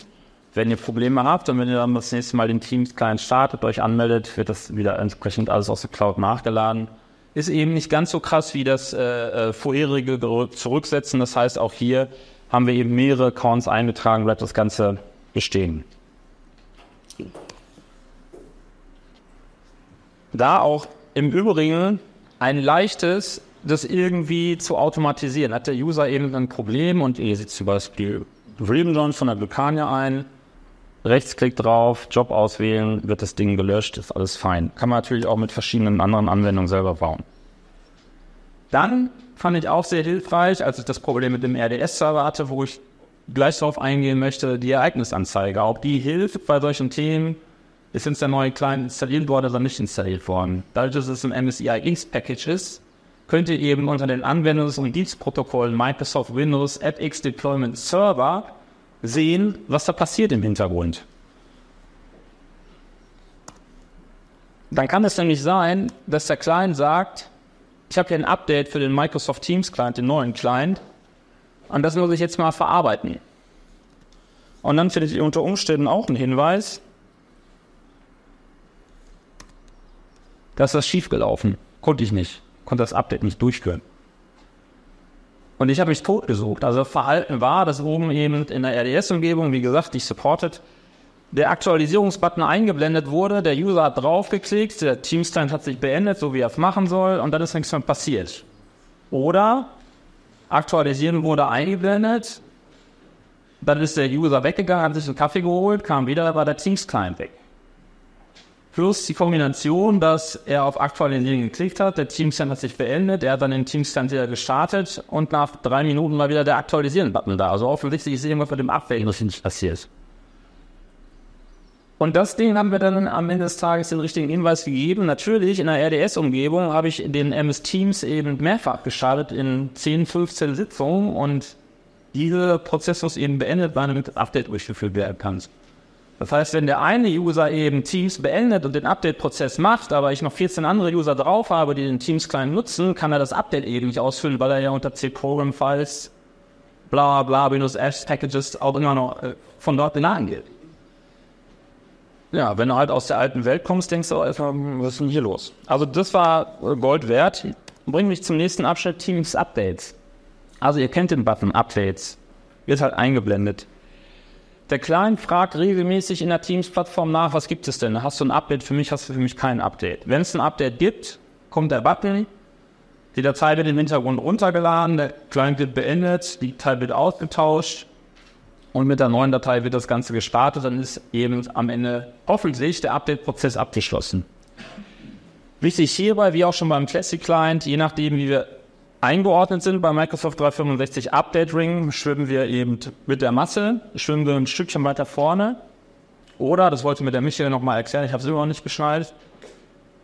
[SPEAKER 1] wenn ihr Probleme habt und wenn ihr dann das nächste Mal den Teams-Client startet, euch anmeldet, wird das wieder entsprechend alles aus der Cloud nachgeladen. Ist eben nicht ganz so krass wie das äh, äh vorherige Zurücksetzen. Das heißt, auch hier haben wir eben mehrere Accounts eingetragen, bleibt das Ganze bestehen. Da auch im Übrigen ein leichtes, das irgendwie zu automatisieren. Hat der User eben ein Problem und ihr seht zum Beispiel Freedom von der Vulkania ein, Rechtsklick drauf, Job auswählen, wird das Ding gelöscht, ist alles fein. Kann man natürlich auch mit verschiedenen anderen Anwendungen selber bauen. Dann fand ich auch sehr hilfreich, als ich das Problem mit dem RDS-Server hatte, wo ich gleich darauf eingehen möchte, die Ereignisanzeige. Ob die hilft bei solchen Themen, ist jetzt der neue Client installiert worden oder nicht installiert worden. Dadurch, dass es ein MSI X-Package ist, könnt ihr eben unter den Anwendungs- und Dienstprotokollen Microsoft Windows AppX Deployment Server sehen, was da passiert im Hintergrund. Dann kann es nämlich sein, dass der Client sagt, ich habe hier ein Update für den Microsoft Teams Client, den neuen Client, und das muss ich jetzt mal verarbeiten. Und dann findet ihr unter Umständen auch einen Hinweis, dass das schiefgelaufen. Konnte ich nicht, konnte das Update nicht durchführen. Und ich habe mich totgesucht. Also Verhalten war, dass oben eben in der RDS-Umgebung, wie gesagt, nicht supported, der Aktualisierungsbutton eingeblendet wurde, der User hat draufgeklickt, der Teamstand hat sich beendet, so wie er es machen soll, und dann ist nichts mehr passiert. Oder aktualisieren wurde eingeblendet, dann ist der User weggegangen, hat sich einen Kaffee geholt, kam wieder, war der Teams-Client weg. Plus die Kombination, dass er auf Aktualisieren geklickt hat, der Teamstand hat sich beendet, er hat dann den Teamstand wieder gestartet und nach drei Minuten war wieder der Aktualisieren-Button da. Also offensichtlich ist irgendwas mit dem Abwägen nicht passiert. Und das Ding haben wir dann am Ende des Tages den richtigen Hinweis gegeben. Natürlich in der RDS-Umgebung habe ich den MS Teams eben mehrfach gestartet in 10, 15 Sitzungen und diese Prozess eben beendet, weil damit Update durchgeführt werden kann. Das heißt, wenn der eine User eben Teams beendet und den Update-Prozess macht, aber ich noch 14 andere User drauf habe, die den Teams-Client nutzen, kann er das Update eben nicht ausfüllen, weil er ja unter C-Program-Files, bla bla, Windows Apps, Packages auch immer noch äh, von dort angeht. Ja, wenn du halt aus der alten Welt kommst, denkst du erstmal, was ist denn hier los? Also das war Gold wert. Bringt mich zum nächsten Abschnitt, Teams Updates. Also ihr kennt den Button Updates. Wird halt eingeblendet. Der Client fragt regelmäßig in der Teams-Plattform nach, was gibt es denn? Hast du ein Update für mich, hast du für mich kein Update? Wenn es ein Update gibt, kommt der Button, die Datei wird im Hintergrund runtergeladen, der Client wird beendet, die Datei wird ausgetauscht und mit der neuen Datei wird das Ganze gestartet, dann ist eben am Ende hoffentlich der Update-Prozess abgeschlossen. Wichtig hierbei, wie auch schon beim Classic Client, je nachdem, wie wir eingeordnet sind bei Microsoft 365 Update Ring, schwimmen wir eben mit der Masse, schwimmen wir ein Stückchen weiter vorne. Oder, das wollte mir der Michael nochmal erklären, ich habe es immer noch nicht geschnallt,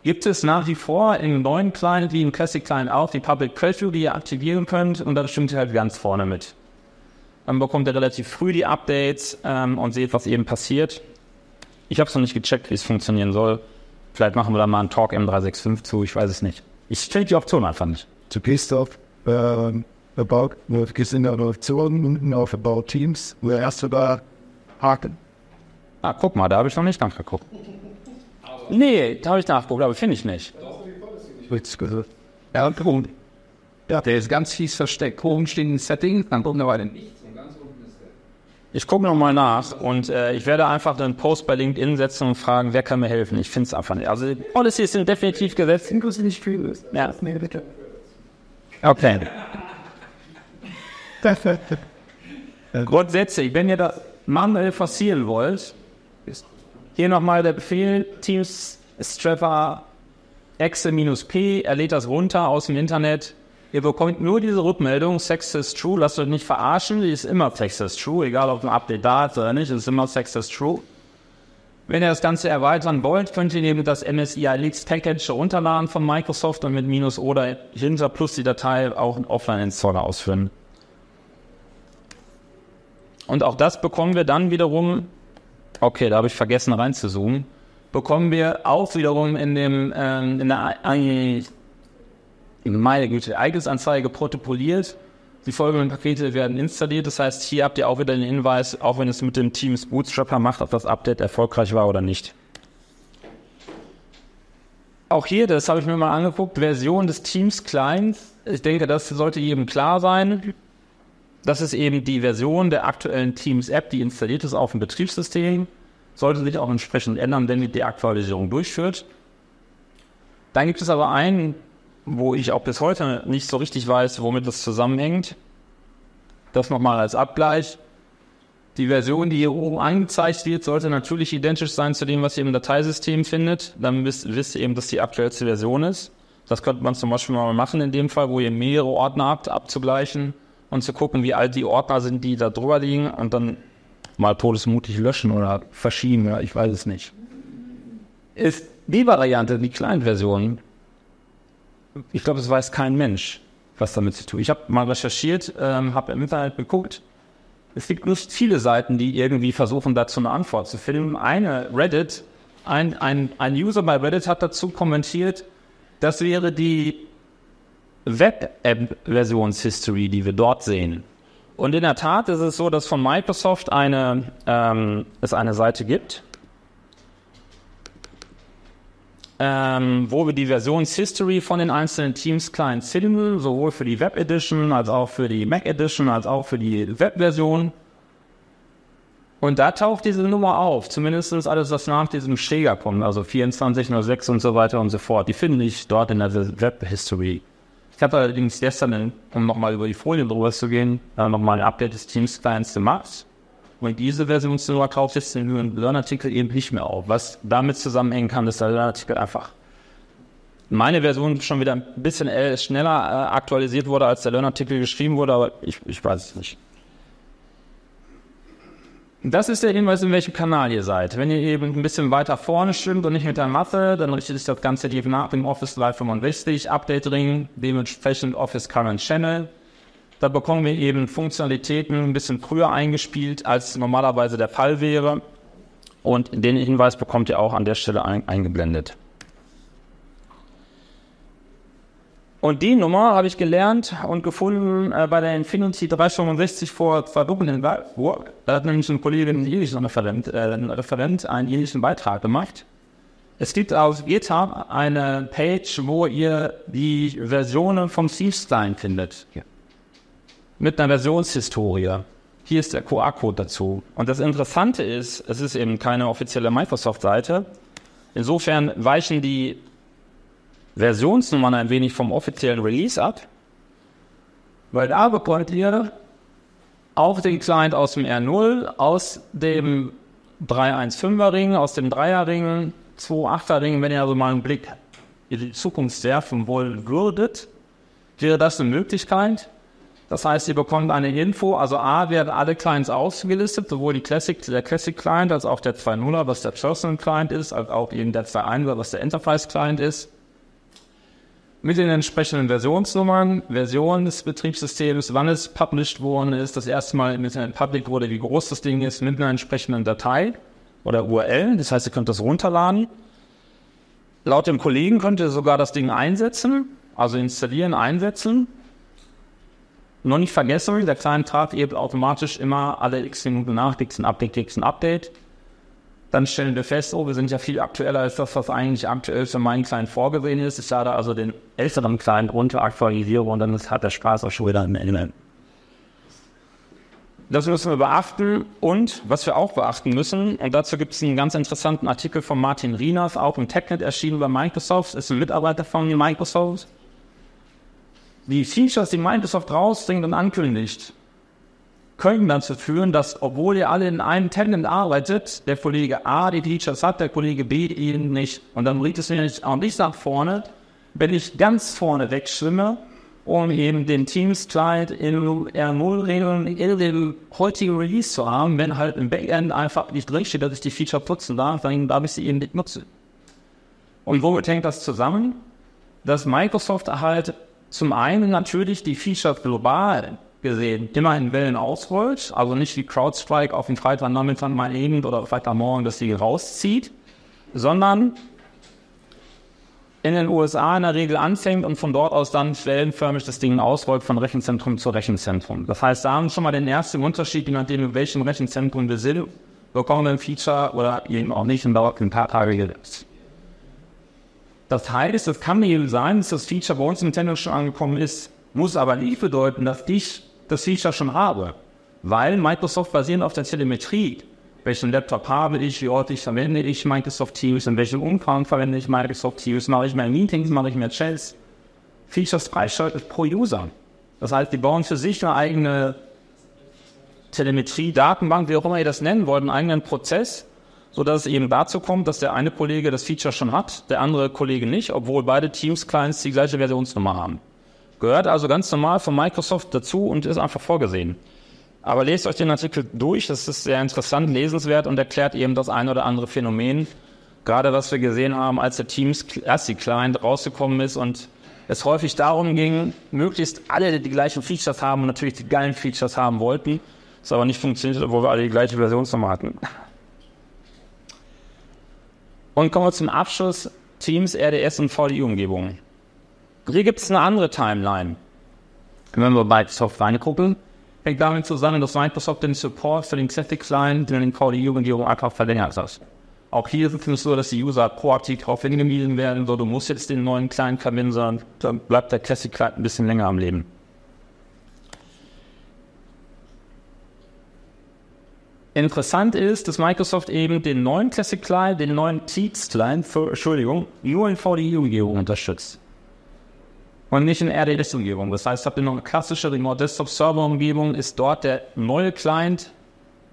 [SPEAKER 1] gibt es nach wie vor im neuen Client wie im Classic Client auch die Public Preview, die ihr aktivieren könnt und da stimmt ihr halt ganz vorne mit. Dann bekommt ihr relativ früh die Updates ähm, und seht, was eben passiert. Ich habe es noch nicht gecheckt, wie es funktionieren soll. Vielleicht machen wir da mal einen Talk M365 zu, ich weiß es nicht. Ich stelle die Option einfach nicht.
[SPEAKER 5] To Christoph um, about wir sind in der Option unten auf About Teams, wo er erst sogar haken.
[SPEAKER 1] Ah, guck mal, da habe ich noch nicht nachgeguckt. Nee, da habe ich nachgeguckt, aber finde ich nicht.
[SPEAKER 3] Ja, und Punkt. Ja. Der ist ganz fies versteckt. Oben stehen die Settings, dann kommt aber nicht.
[SPEAKER 1] Ich gucke nochmal nach und äh, ich werde einfach den Post bei LinkedIn setzen und fragen, wer kann mir helfen. Ich finde es einfach nicht. Also die Policies sind definitiv gesetzt.
[SPEAKER 5] Inklusive nicht viel.
[SPEAKER 1] Ja.
[SPEAKER 5] Nee, bitte.
[SPEAKER 1] Okay. Grundsätzlich, wenn ihr das manuell forcieren wollt, hier nochmal der Befehl Teams Strapper exe-p, er lädt das runter aus dem Internet. Ihr bekommt nur diese Rückmeldung, Sex is true, lasst euch nicht verarschen, die ist immer Sex is true, egal ob ein Update da ist oder nicht, es ist immer Sex is true. Wenn ihr das Ganze erweitern wollt, könnt ihr eben das MSI Alix Package runterladen von Microsoft und mit Minus oder hinter plus die Datei auch einen Offline-Installer ausführen. Und auch das bekommen wir dann wiederum, okay, da habe ich vergessen reinzuzoomen, bekommen wir auch wiederum in dem, ähm, in der, äh, meine Güte, Ereignisanzeige protokolliert. Die folgenden Pakete werden installiert. Das heißt, hier habt ihr auch wieder den Hinweis, auch wenn es mit dem Teams Bootstrapper macht, ob das Update erfolgreich war oder nicht. Auch hier, das habe ich mir mal angeguckt, Version des Teams Clients. Ich denke, das sollte jedem klar sein. Das ist eben die Version der aktuellen Teams App, die installiert ist auf dem Betriebssystem. Sollte sich auch entsprechend ändern, wenn die Deaktualisierung durchführt. Dann gibt es aber einen wo ich auch bis heute nicht so richtig weiß, womit das zusammenhängt. Das nochmal als Abgleich. Die Version, die hier oben angezeigt wird, sollte natürlich identisch sein zu dem, was ihr im Dateisystem findet. Dann wisst, wisst ihr eben, dass die aktuellste Version ist. Das könnte man zum Beispiel mal machen in dem Fall, wo ihr mehrere Ordner habt, abzugleichen und zu gucken, wie alt die Ordner sind, die da drüber liegen und dann mal todesmutig löschen oder verschieben, ja, ich weiß es nicht. Ist die Variante, die Client-Version, ich glaube, es weiß kein Mensch, was damit zu tun. Ich habe mal recherchiert, ähm, habe im Internet geguckt. Es gibt nicht viele Seiten, die irgendwie versuchen, dazu eine Antwort zu finden. Eine Reddit, ein, ein, ein User bei Reddit hat dazu kommentiert, das wäre die Web-App-Versionshistory, die wir dort sehen. Und in der Tat ist es so, dass von Microsoft eine, ähm, es eine Seite gibt, ähm, wo wir die Versionshistory von den einzelnen Teams Clients finden, sowohl für die Web Edition als auch für die Mac Edition als auch für die Web-Version. Und da taucht diese Nummer auf, zumindest alles, was nach diesem Schläger kommt, also 2406 und so weiter und so fort. Die finde ich dort in der Web-History. Ich habe allerdings gestern, um nochmal über die Folien drüber zu gehen, äh, nochmal ein Update des Teams Clients gemacht. Und diese Versionsnummer taucht jetzt in den Learn-Artikel eben nicht mehr auf. Was damit zusammenhängen kann, dass der Learn-Artikel einfach meine Version schon wieder ein bisschen schneller äh, aktualisiert wurde, als der Learn-Artikel geschrieben wurde, aber ich, ich weiß es nicht. Das ist der Hinweis, in welchem Kanal ihr seid. Wenn ihr eben ein bisschen weiter vorne schwimmt und nicht mit der Masse, dann richtet sich das Ganze eben nach dem Office 365 Update Ring, dementsprechend Office Current Channel. Da bekommen wir eben Funktionalitäten ein bisschen früher eingespielt, als normalerweise der Fall wäre. Und den Hinweis bekommt ihr auch an der Stelle ein, eingeblendet. Und die Nummer habe ich gelernt und gefunden äh, bei der Infinity 365 vor zwei Wochen in Warburg. Da hat nämlich ein Kollege, ein ähnlichen Referent, äh, ein Referent einen ähnlichen Beitrag gemacht. Es gibt auf GitHub eine Page, wo ihr die Versionen vom Thieves-Client findet. Ja mit einer Versionshistorie. Hier ist der QR-Code dazu. Und das Interessante ist, es ist eben keine offizielle Microsoft-Seite. Insofern weichen die Versionsnummern ein wenig vom offiziellen Release ab, weil da bekommt ihr auf den Client aus dem R0, aus dem 315er Ring, aus dem 3er Ring, 2.8er Ring, wenn ihr also mal einen Blick in die Zukunft werfen wollen würdet, wäre das eine Möglichkeit. Das heißt, ihr bekommt eine Info, also A werden alle Clients ausgelistet, sowohl die Classic, der Classic Client als auch der 2.0er, was der Personal Client ist, als auch eben der 2.1er, was der Enterprise Client ist. Mit den entsprechenden Versionsnummern, Version des Betriebssystems, wann es published worden ist, das erste Mal mit einem Public wurde, wie groß das Ding ist, mit einer entsprechenden Datei oder URL. Das heißt, ihr könnt das runterladen. Laut dem Kollegen könnt ihr sogar das Ding einsetzen, also installieren, einsetzen. Noch nicht vergessen, der Client tragt eben automatisch immer alle x Minuten nach, x ein Update, x ein Update. Dann stellen wir fest, oh, wir sind ja viel aktueller als das, was eigentlich aktuell für meinen Client vorgesehen ist. Ich lade also den älteren Client runter, aktualisiere und dann hat der Spaß auch schon wieder im Ende. Das müssen wir beachten. Und was wir auch beachten müssen, und dazu gibt es einen ganz interessanten Artikel von Martin Rinas, auch im TechNet erschienen bei Microsoft, ist ein Mitarbeiter von Microsoft die Features, die Microsoft rausbringt und ankündigt, können dazu führen, dass, obwohl ihr alle in einem Tenant arbeitet, der Kollege A die Features hat, der Kollege B ihn nicht. Und dann bringt es mir nicht, auch nicht nach vorne, wenn ich ganz vorne wegschwimme, um eben den Teams-Client in R0-Regeln in dem heutigen Release zu haben, wenn halt im Backend einfach nicht drinsteht, dass ich die Feature putzen darf, dann darf ich sie eben nicht nutzen. Und womit hängt das zusammen? Dass Microsoft halt zum einen natürlich die Features global gesehen immer in Wellen ausrollt, also nicht wie CrowdStrike auf den Freitagnachmittag mal eben oder Freitagmorgen das Ding rauszieht, sondern in den USA in der Regel anfängt und von dort aus dann wellenförmig das Ding ausrollt von Rechenzentrum zu Rechenzentrum. Das heißt, da haben wir schon mal den ersten Unterschied, je nachdem, in welchem Rechenzentrum wir sind, bekommen wir ein Feature oder eben auch nicht und dauert ein paar Tage jetzt. Das heißt, es kann eben sein, dass das Feature bei uns im Nintendo schon angekommen ist, muss aber nicht bedeuten, dass ich das Feature schon habe. Weil Microsoft basierend auf der Telemetrie, welchen Laptop habe ich, wie häufig verwende ich Microsoft Teams, in welchem Umfang verwende ich Microsoft Teams, mache ich mehr Meetings, mache ich mehr Chats, Features freischaltet pro User. Das heißt, die bauen für sich eine eigene Telemetrie, Datenbank, wie auch immer ihr das nennen wollt, einen eigenen Prozess, so dass es eben dazu kommt, dass der eine Kollege das Feature schon hat, der andere Kollege nicht, obwohl beide Teams-Clients die gleiche Versionsnummer haben. Gehört also ganz normal von Microsoft dazu und ist einfach vorgesehen. Aber lest euch den Artikel durch, das ist sehr interessant, lesenswert und erklärt eben das ein oder andere Phänomen. Gerade was wir gesehen haben, als der Teams ASCII Client rausgekommen ist und es häufig darum ging, möglichst alle die gleichen Features haben und natürlich die geilen Features haben wollten. Das aber nicht funktioniert, obwohl wir alle die gleiche Versionsnummer hatten. Und kommen wir zum Abschluss Teams, RDS und VDI-Umgebung. Hier gibt es eine andere Timeline. Wenn wir bei Microsoft reingucken, hängt damit zusammen, dass Microsoft den Support für den Classic Client in den VDI-Umgebung einfach verlängert hat. Auch hier ist es so, dass die User proaktiv darauf hingewiesen werden, so du musst jetzt den neuen Client verwenden, dann bleibt der Classic Client ein bisschen länger am Leben. Interessant ist, dass Microsoft eben den neuen Classic Client, den neuen Teams Client, für, Entschuldigung, nur in VDI-Umgebung unterstützt. Und nicht in RDS-Umgebung. Das heißt, habt ihr noch eine klassische Remote Desktop Server Umgebung, ist dort der neue Client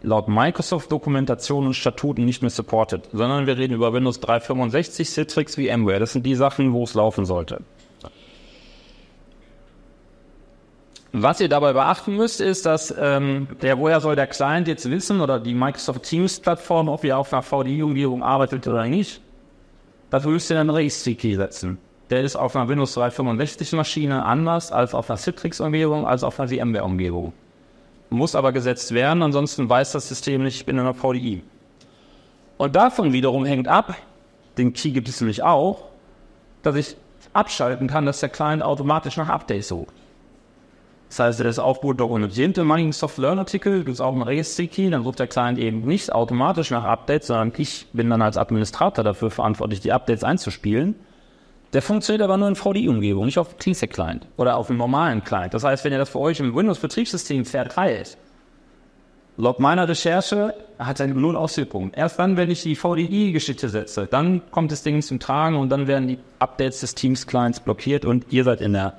[SPEAKER 1] laut Microsoft Dokumentation und Statuten nicht mehr supported, sondern wir reden über Windows 365, Citrix, VMware. Das sind die Sachen, wo es laufen sollte. Was ihr dabei beachten müsst, ist, dass ähm, der, woher soll der Client jetzt wissen oder die Microsoft Teams Plattform, ob ihr auf einer VDI-Umgebung arbeitet oder nicht. Dafür müsst ihr einen Registry-Key setzen. Der ist auf einer Windows 365 Maschine anders als auf einer Citrix-Umgebung, als auf einer VMware-Umgebung. Muss aber gesetzt werden, ansonsten weiß das System nicht, ich bin in einer VDI. Und davon wiederum hängt ab, den Key gibt es nämlich auch, dass ich abschalten kann, dass der Client automatisch nach Updates sucht. Das heißt, das Aufbot dokumentiert in manchen Soft-Learn-Artikel, gibt es auch einen Registry-Key, dann sucht der Client eben nicht automatisch nach Updates, sondern ich bin dann als Administrator dafür verantwortlich, die Updates einzuspielen. Der funktioniert aber nur in VDI-Umgebung, nicht auf dem CleanSec-Client oder auf einem normalen Client. Das heißt, wenn ihr das für euch im Windows-Betriebssystem verteilt, laut meiner Recherche hat er null Auswirkungen. Erst dann, wenn ich die VDI-Geschichte setze, dann kommt das Ding zum Tragen und dann werden die Updates des Teams-Clients blockiert und ihr seid in der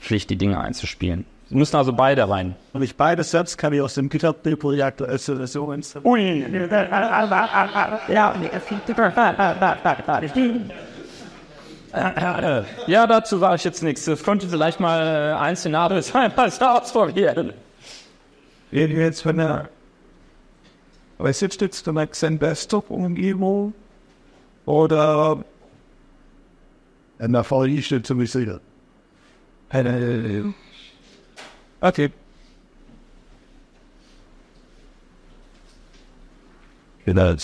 [SPEAKER 1] Pflicht, die Dinge einzuspielen. Sie müssen also beide rein.
[SPEAKER 4] Und ich beides selbst kann ich aus dem GitHub-Projekt als so installieren.
[SPEAKER 1] Ui. Ja, dazu sage ich jetzt nichts. Das könnte vielleicht mal äh, ein Szenario sein, was ausprobieren.
[SPEAKER 5] Reden wir jetzt von der, was ist jetzt der Xen Desktop-Umgebung oder in der VI steht ziemlich sicher.
[SPEAKER 4] Äh,
[SPEAKER 5] Okay.
[SPEAKER 4] Genau.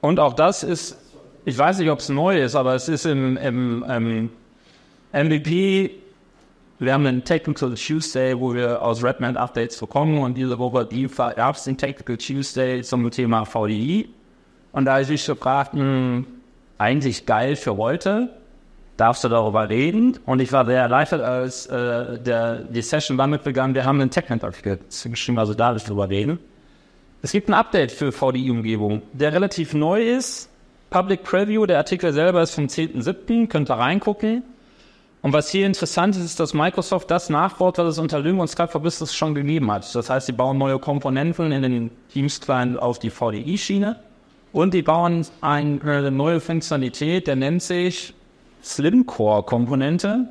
[SPEAKER 1] Und auch das ist, ich weiß nicht, ob es neu ist, aber es ist im, im, im MVP, wir haben einen Technical Tuesday, wo wir aus Redmond Updates bekommen und diese Woche die gab es den Technical Tuesday zum Thema VDI. Und da habe ich mich gefragt, mh, eigentlich geil für heute, darfst du darüber reden? Und ich war sehr erleichtert, als äh, der, die Session damit begann, wir haben einen Technical-Artikel geschrieben, also da darf ich drüber reden. Es gibt ein Update für VDI-Umgebung, der relativ neu ist. Public Preview, der Artikel selber ist vom 10.07., könnt ihr reingucken. Und was hier interessant ist, ist, dass Microsoft das nachbaut, was es unter Lync und Skype for Business schon gegeben hat. Das heißt, sie bauen neue Komponenten in den Teams-Client auf die VDI-Schiene und die bauen eine neue Funktionalität, der nennt sich Slim Core-Komponente,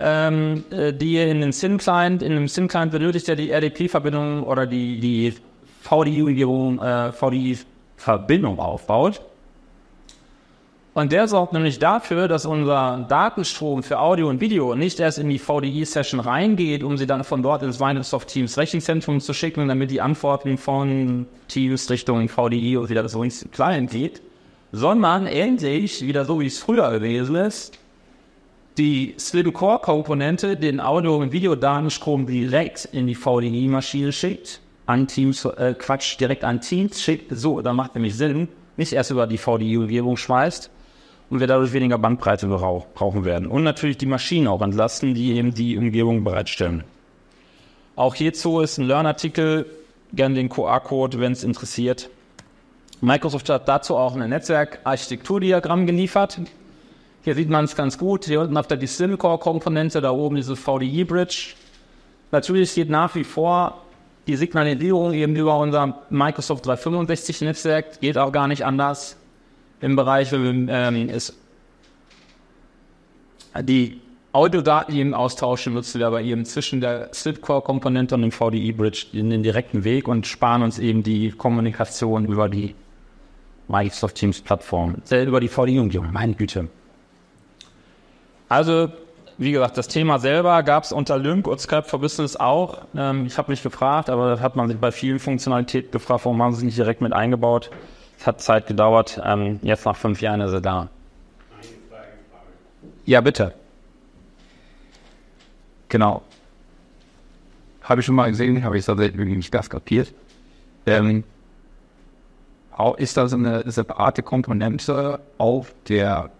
[SPEAKER 1] ähm, äh, die in den SIM-Client, in dem SIM-Client benötigt er die RDP-Verbindung oder die, die VDI-Umgebung, äh, VDI-Verbindung aufbaut. Und der sorgt nämlich dafür, dass unser Datenstrom für Audio und Video nicht erst in die VDI-Session reingeht, um sie dann von dort ins Microsoft Teams Rechenzentrum zu schicken, damit die Antworten von Teams Richtung VDI und wieder so ins Client geht, sondern endlich, wieder so wie es früher gewesen ist, die Slim Core Komponente den Audio- und Videodatenstrom direkt in die VDI-Maschine schickt, an Teams, äh, Quatsch, direkt an Teams schickt, so, da macht nämlich Sinn, nicht erst über die VDI-Umgebung schmeißt und wir dadurch weniger Bandbreite brau- brauchen werden. Und natürlich die Maschinen auch entlasten, die eben die Umgebung bereitstellen. Auch hierzu ist ein Learn-Artikel, gerne den QR-Code, wenn es interessiert. Microsoft hat dazu auch ein Netzwerkarchitekturdiagramm geliefert. Hier sieht man es ganz gut. Hier unten habt ihr die SimCore-Komponente, da oben diese VDI-Bridge. Natürlich geht nach wie vor die Signalisierung eben über unser Microsoft 365-Netzwerk, geht auch gar nicht anders. Im Bereich, ähm, ist die Audiodaten, die austauschen, nutzen wir aber eben zwischen der Slipcore-Komponente und dem VDI-Bridge in den direkten Weg und sparen uns eben die Kommunikation über die Microsoft Teams-Plattform, äh, über die VDI-Umgebung, meine Güte. Also, wie gesagt, das Thema selber gab es unter Lync und Skype for Business auch. Ähm, ich habe mich gefragt, aber das hat man sich bei vielen Funktionalitäten gefragt, warum haben sie es nicht direkt mit eingebaut. Es hat Zeit gedauert. Ähm, jetzt nach fünf Jahren ist er da. Ja, bitte.
[SPEAKER 3] Genau. Habe ich schon mal gesehen, habe ich tatsächlich nicht ganz kapiert. Ähm, ist das eine separate Komponente auf der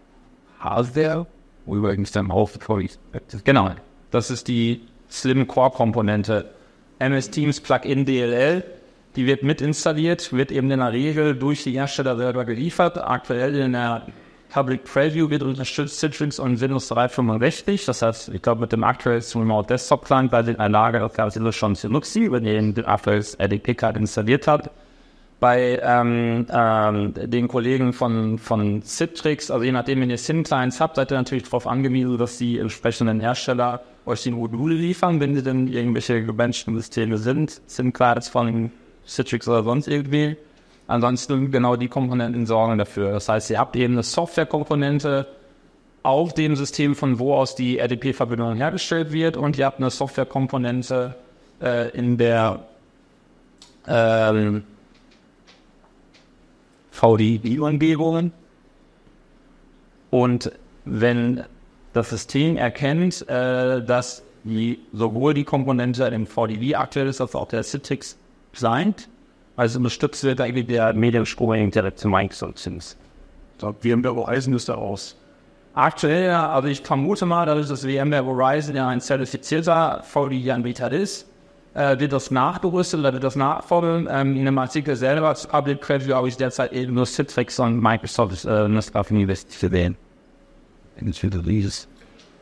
[SPEAKER 3] Hardware, wo übrigens dann auf
[SPEAKER 1] Genau. Das ist die Slim Core Komponente. MS Teams Plugin DLL. Die wird mit installiert, wird eben in der Regel durch die Hersteller selber geliefert. Aktuell in der Public Preview wird unterstützt Citrix und Windows 365. Das heißt, ich glaube, mit dem aktuellen Remote Desktop Client bei den Anlage, das gab es schon wenn ihr den aktuelles RDP Card installiert habt. Bei ähm, ähm, den Kollegen von, von Citrix, also je nachdem, wenn ihr SIM-Clients habt, seid ihr natürlich darauf angewiesen, dass die entsprechenden Hersteller euch die Module liefern, wenn sie denn irgendwelche gebenchten Systeme sind. SIM-Clients von Citrix oder sonst irgendwie. Ansonsten genau die Komponenten sorgen dafür. Das heißt, ihr habt eben eine Softwarekomponente auf dem System, von wo aus die RDP-Verbindung hergestellt wird, und ihr habt eine Softwarekomponente äh, in der ähm, VDI-Umgebungen. Und wenn das System erkennt, äh, dass die, sowohl die Komponente im VDI aktuell ist, als auch der Citrix Client, also unterstützt wird eigentlich der Medienstrom direkt zu Microsoft Teams.
[SPEAKER 4] VMware Horizon ist da aus.
[SPEAKER 1] Aktuell, also ich vermute mal, dadurch, dass VMware Horizon ja ein zertifizierter VDI-Anbieter ist, äh, wird das nachgerüstet oder wird das nachfolgen. Ähm, in dem Artikel selber zu Public Preview habe ich derzeit eben nur Citrix und Microsoft äh, Nussgraf University zu sehen.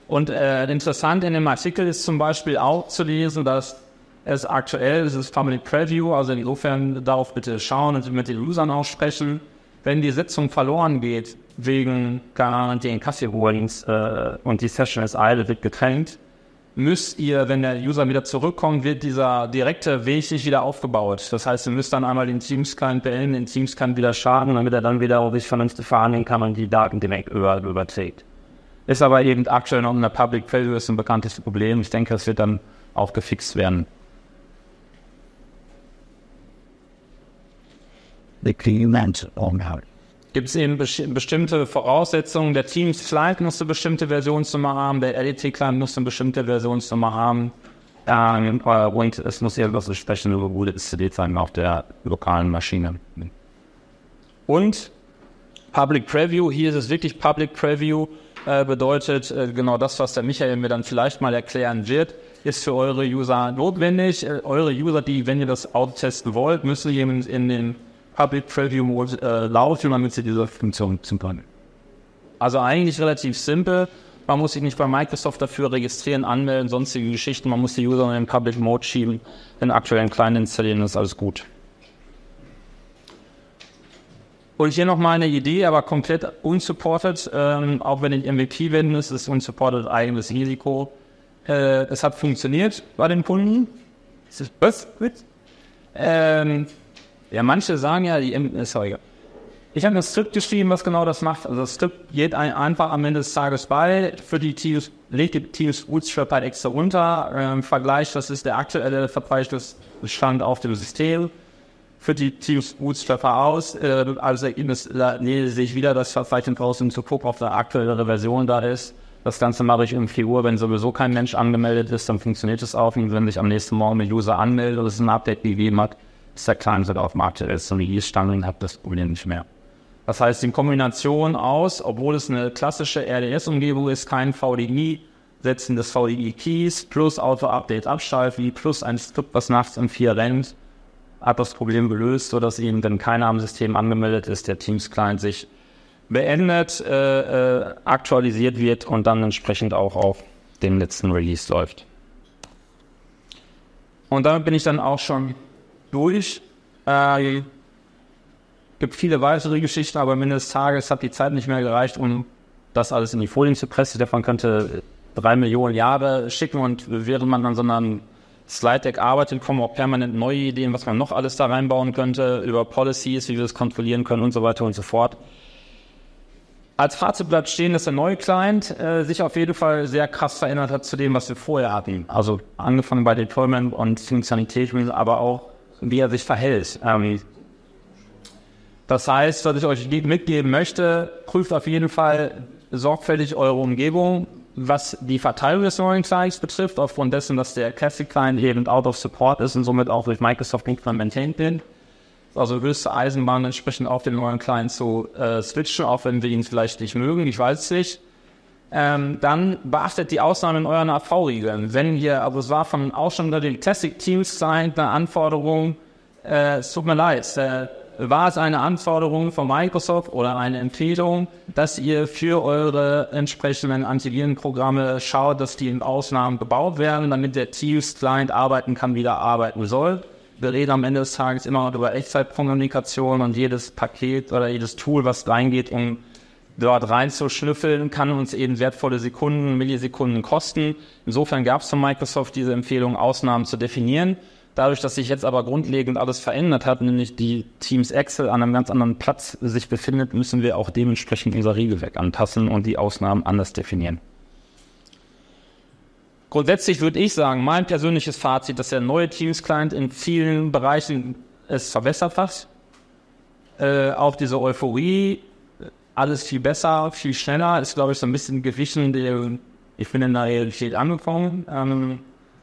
[SPEAKER 1] Und äh, interessant in dem Artikel ist zum Beispiel auch zu lesen, dass es aktuell, es ist Public Preview, also insofern darauf bitte schauen und mit den Usern auch sprechen, wenn die Sitzung verloren geht, wegen gar den Kaffeeholings äh, und die Session ist idle, wird getränkt, müsst ihr, wenn der User wieder zurückkommt, wird dieser direkte Weg nicht wieder aufgebaut. Das heißt, ihr müsst dann einmal den Teams-Client beenden, den Teams-Client wieder starten, damit er dann wieder sich vernünftig verhandeln kann und die Daten direkt über, überträgt. Ist aber eben aktuell noch in der Public Preview ist ein bekanntes Problem. Ich denke, es wird dann auch gefixt werden.
[SPEAKER 2] The Cleveland Onward.
[SPEAKER 1] Gibt es eben besti bestimmte Voraussetzungen? Der Teams Client muss eine bestimmte Versionsnummer haben, der LET Client muss eine bestimmte Versionsnummer haben. Ähm, äh, und es muss irgendwas entsprechend über gute installiert sein auf der lokalen Maschine. Und Public Preview, hier ist es wirklich Public Preview, äh, bedeutet äh, genau das, was der Michael mir dann vielleicht mal erklären wird, ist für eure User notwendig. Äh, eure User, die, wenn ihr das Auto testen wollt, müssen eben in den Public Preview Mode äh, laufen, damit sie diese Funktion nutzen können. Also eigentlich relativ simpel. Man muss sich nicht bei Microsoft dafür registrieren, anmelden, sonstige Geschichten. Man muss die User in den Public Mode schieben, den aktuellen Client installieren, ist alles gut. Und hier noch mal eine Idee, aber komplett unsupported. Ähm, auch wenn ich MVP wenden ist, ist unsupported eigenes Risiko. Äh, es hat funktioniert bei den Kunden. Das was? Gut. Ähm, ja, manche sagen ja, die, äh, sorry. Ich habe ein Skript geschrieben, was genau das macht. Also das Skript geht ein, einfach am Ende des Tages bei, für die Teams, legt die Teams Bootstrap halt extra unter, ähm, vergleicht, was ist der aktuelle Verbreitungsstand auf dem System, führt die Teams Bootstrapper aus, äh, also Ergebnis lese sich wieder das Verzeichnis raus, um zu gucken, ob eine aktuellere Version da ist. Das Ganze mache ich um 4 Uhr, wenn sowieso kein Mensch angemeldet ist, dann funktioniert es auch. Und wenn sich am nächsten Morgen ein User anmeldet oder es ein Update gegeben hat, Client sogar auf dem aktuellen und habt das Problem nicht mehr. Das heißt, in Kombination aus, obwohl es eine klassische RDS-Umgebung ist, kein VDI, Setzen des VDI-Keys plus Auto-Update abschalten plus ein Skript, was nachts um 4 rennt, hat das Problem gelöst, sodass eben, wenn keiner am System angemeldet ist, der Teams-Client sich beendet, äh, äh, aktualisiert wird und dann entsprechend auch auf dem letzten Release läuft. Und damit bin ich dann auch schon durch. Äh, gibt viele weitere Geschichten, aber am Ende des Tages hat die Zeit nicht mehr gereicht, um das alles in die Folien zu pressen. Davon könnte drei Millionen Jahre schicken und während man an so einem Slide Deck arbeitet, kommen auch permanent neue Ideen, was man noch alles da reinbauen könnte, über Policies, wie wir das kontrollieren können und so weiter und so fort. Als Fazitblatt stehen, dass der neue Client äh, sich auf jeden Fall sehr krass verändert hat zu dem, was wir vorher hatten. Also angefangen bei Deployment und Funktionalität, aber auch wie er sich verhält. Ähm, das heißt, was ich euch mitgeben möchte, prüft auf jeden Fall sorgfältig eure Umgebung, was die Verteilung des neuen Clients betrifft, aufgrund dessen, dass der Classic Client eben out of support ist und somit auch durch Microsoft nicht mehr maintained wird. Also höchste Eisenbahn entsprechend auf den neuen Client zu äh, switchen, auch wenn wir ihn vielleicht nicht mögen, ich weiß es nicht. Ähm, dann beachtet die Ausnahmen in euren AV-Regeln. Wenn ihr, aber es war von auch schon unter den Teams sein, eine Anforderung, äh, es tut mir leid, äh, war es eine Anforderung von Microsoft oder eine Empfehlung, dass ihr für eure entsprechenden Antivirenprogramme schaut, dass die in Ausnahmen gebaut werden, damit der Teams-Client arbeiten kann, wie er arbeiten soll. Wir reden am Ende des Tages immer noch über Echtzeitkommunikation und jedes Paket oder jedes Tool, was reingeht, um dort reinzuschnüffeln, kann uns eben wertvolle Sekunden, Millisekunden kosten. Insofern gab es von Microsoft diese Empfehlung, Ausnahmen zu definieren. Dadurch, dass sich jetzt aber grundlegend alles verändert hat, nämlich die Teams Excel an einem ganz anderen Platz sich befindet, müssen wir auch dementsprechend unser Regelwerk anpassen und die Ausnahmen anders definieren. Grundsätzlich würde ich sagen, mein persönliches Fazit, dass der neue Teams-Client in vielen Bereichen es verbessert hat. Äh, auch diese Euphorie, alles viel besser, viel schneller, ist, glaube ich, so ein bisschen gewichen, ich bin in der Realität angekommen. Ähm,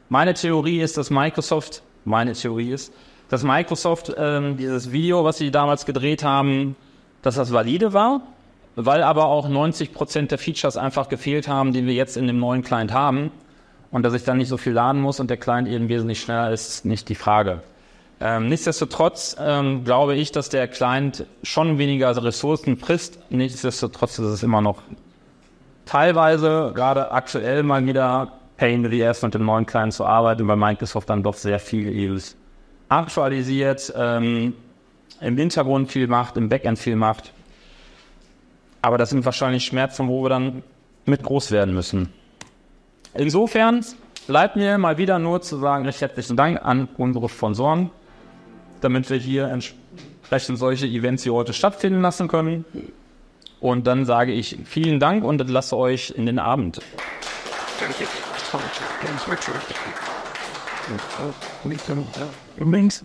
[SPEAKER 1] meine Theorie ist, dass Microsoft meine Theorie ist, dass Microsoft ähm, dieses Video, was sie damals gedreht haben, dass das valide war, weil aber auch 90 Prozent der Features einfach gefehlt haben, die wir jetzt in dem neuen Client haben. Und dass ich dann nicht so viel laden muss und der Client eben wesentlich schneller ist, ist nicht die Frage. Ähm, nichtsdestotrotz ähm, glaube ich, dass der Client schon weniger Ressourcen frisst. Nichtsdestotrotz ist es immer noch teilweise, gerade aktuell mal wieder Pain in the Ass mit dem neuen Client zu arbeiten, weil Microsoft dann doch sehr viel EUs aktualisiert, ähm, im Hintergrund viel macht, im Backend viel macht. Aber das sind wahrscheinlich Schmerzen, wo wir dann mit groß werden müssen. Insofern bleibt mir mal wieder nur zu sagen, recht herzlichen Dank an unsere Sponsoren, damit wir hier entsprechend solche Events hier heute stattfinden lassen können. Und dann sage ich vielen Dank und lasse euch in den Abend.
[SPEAKER 5] Links.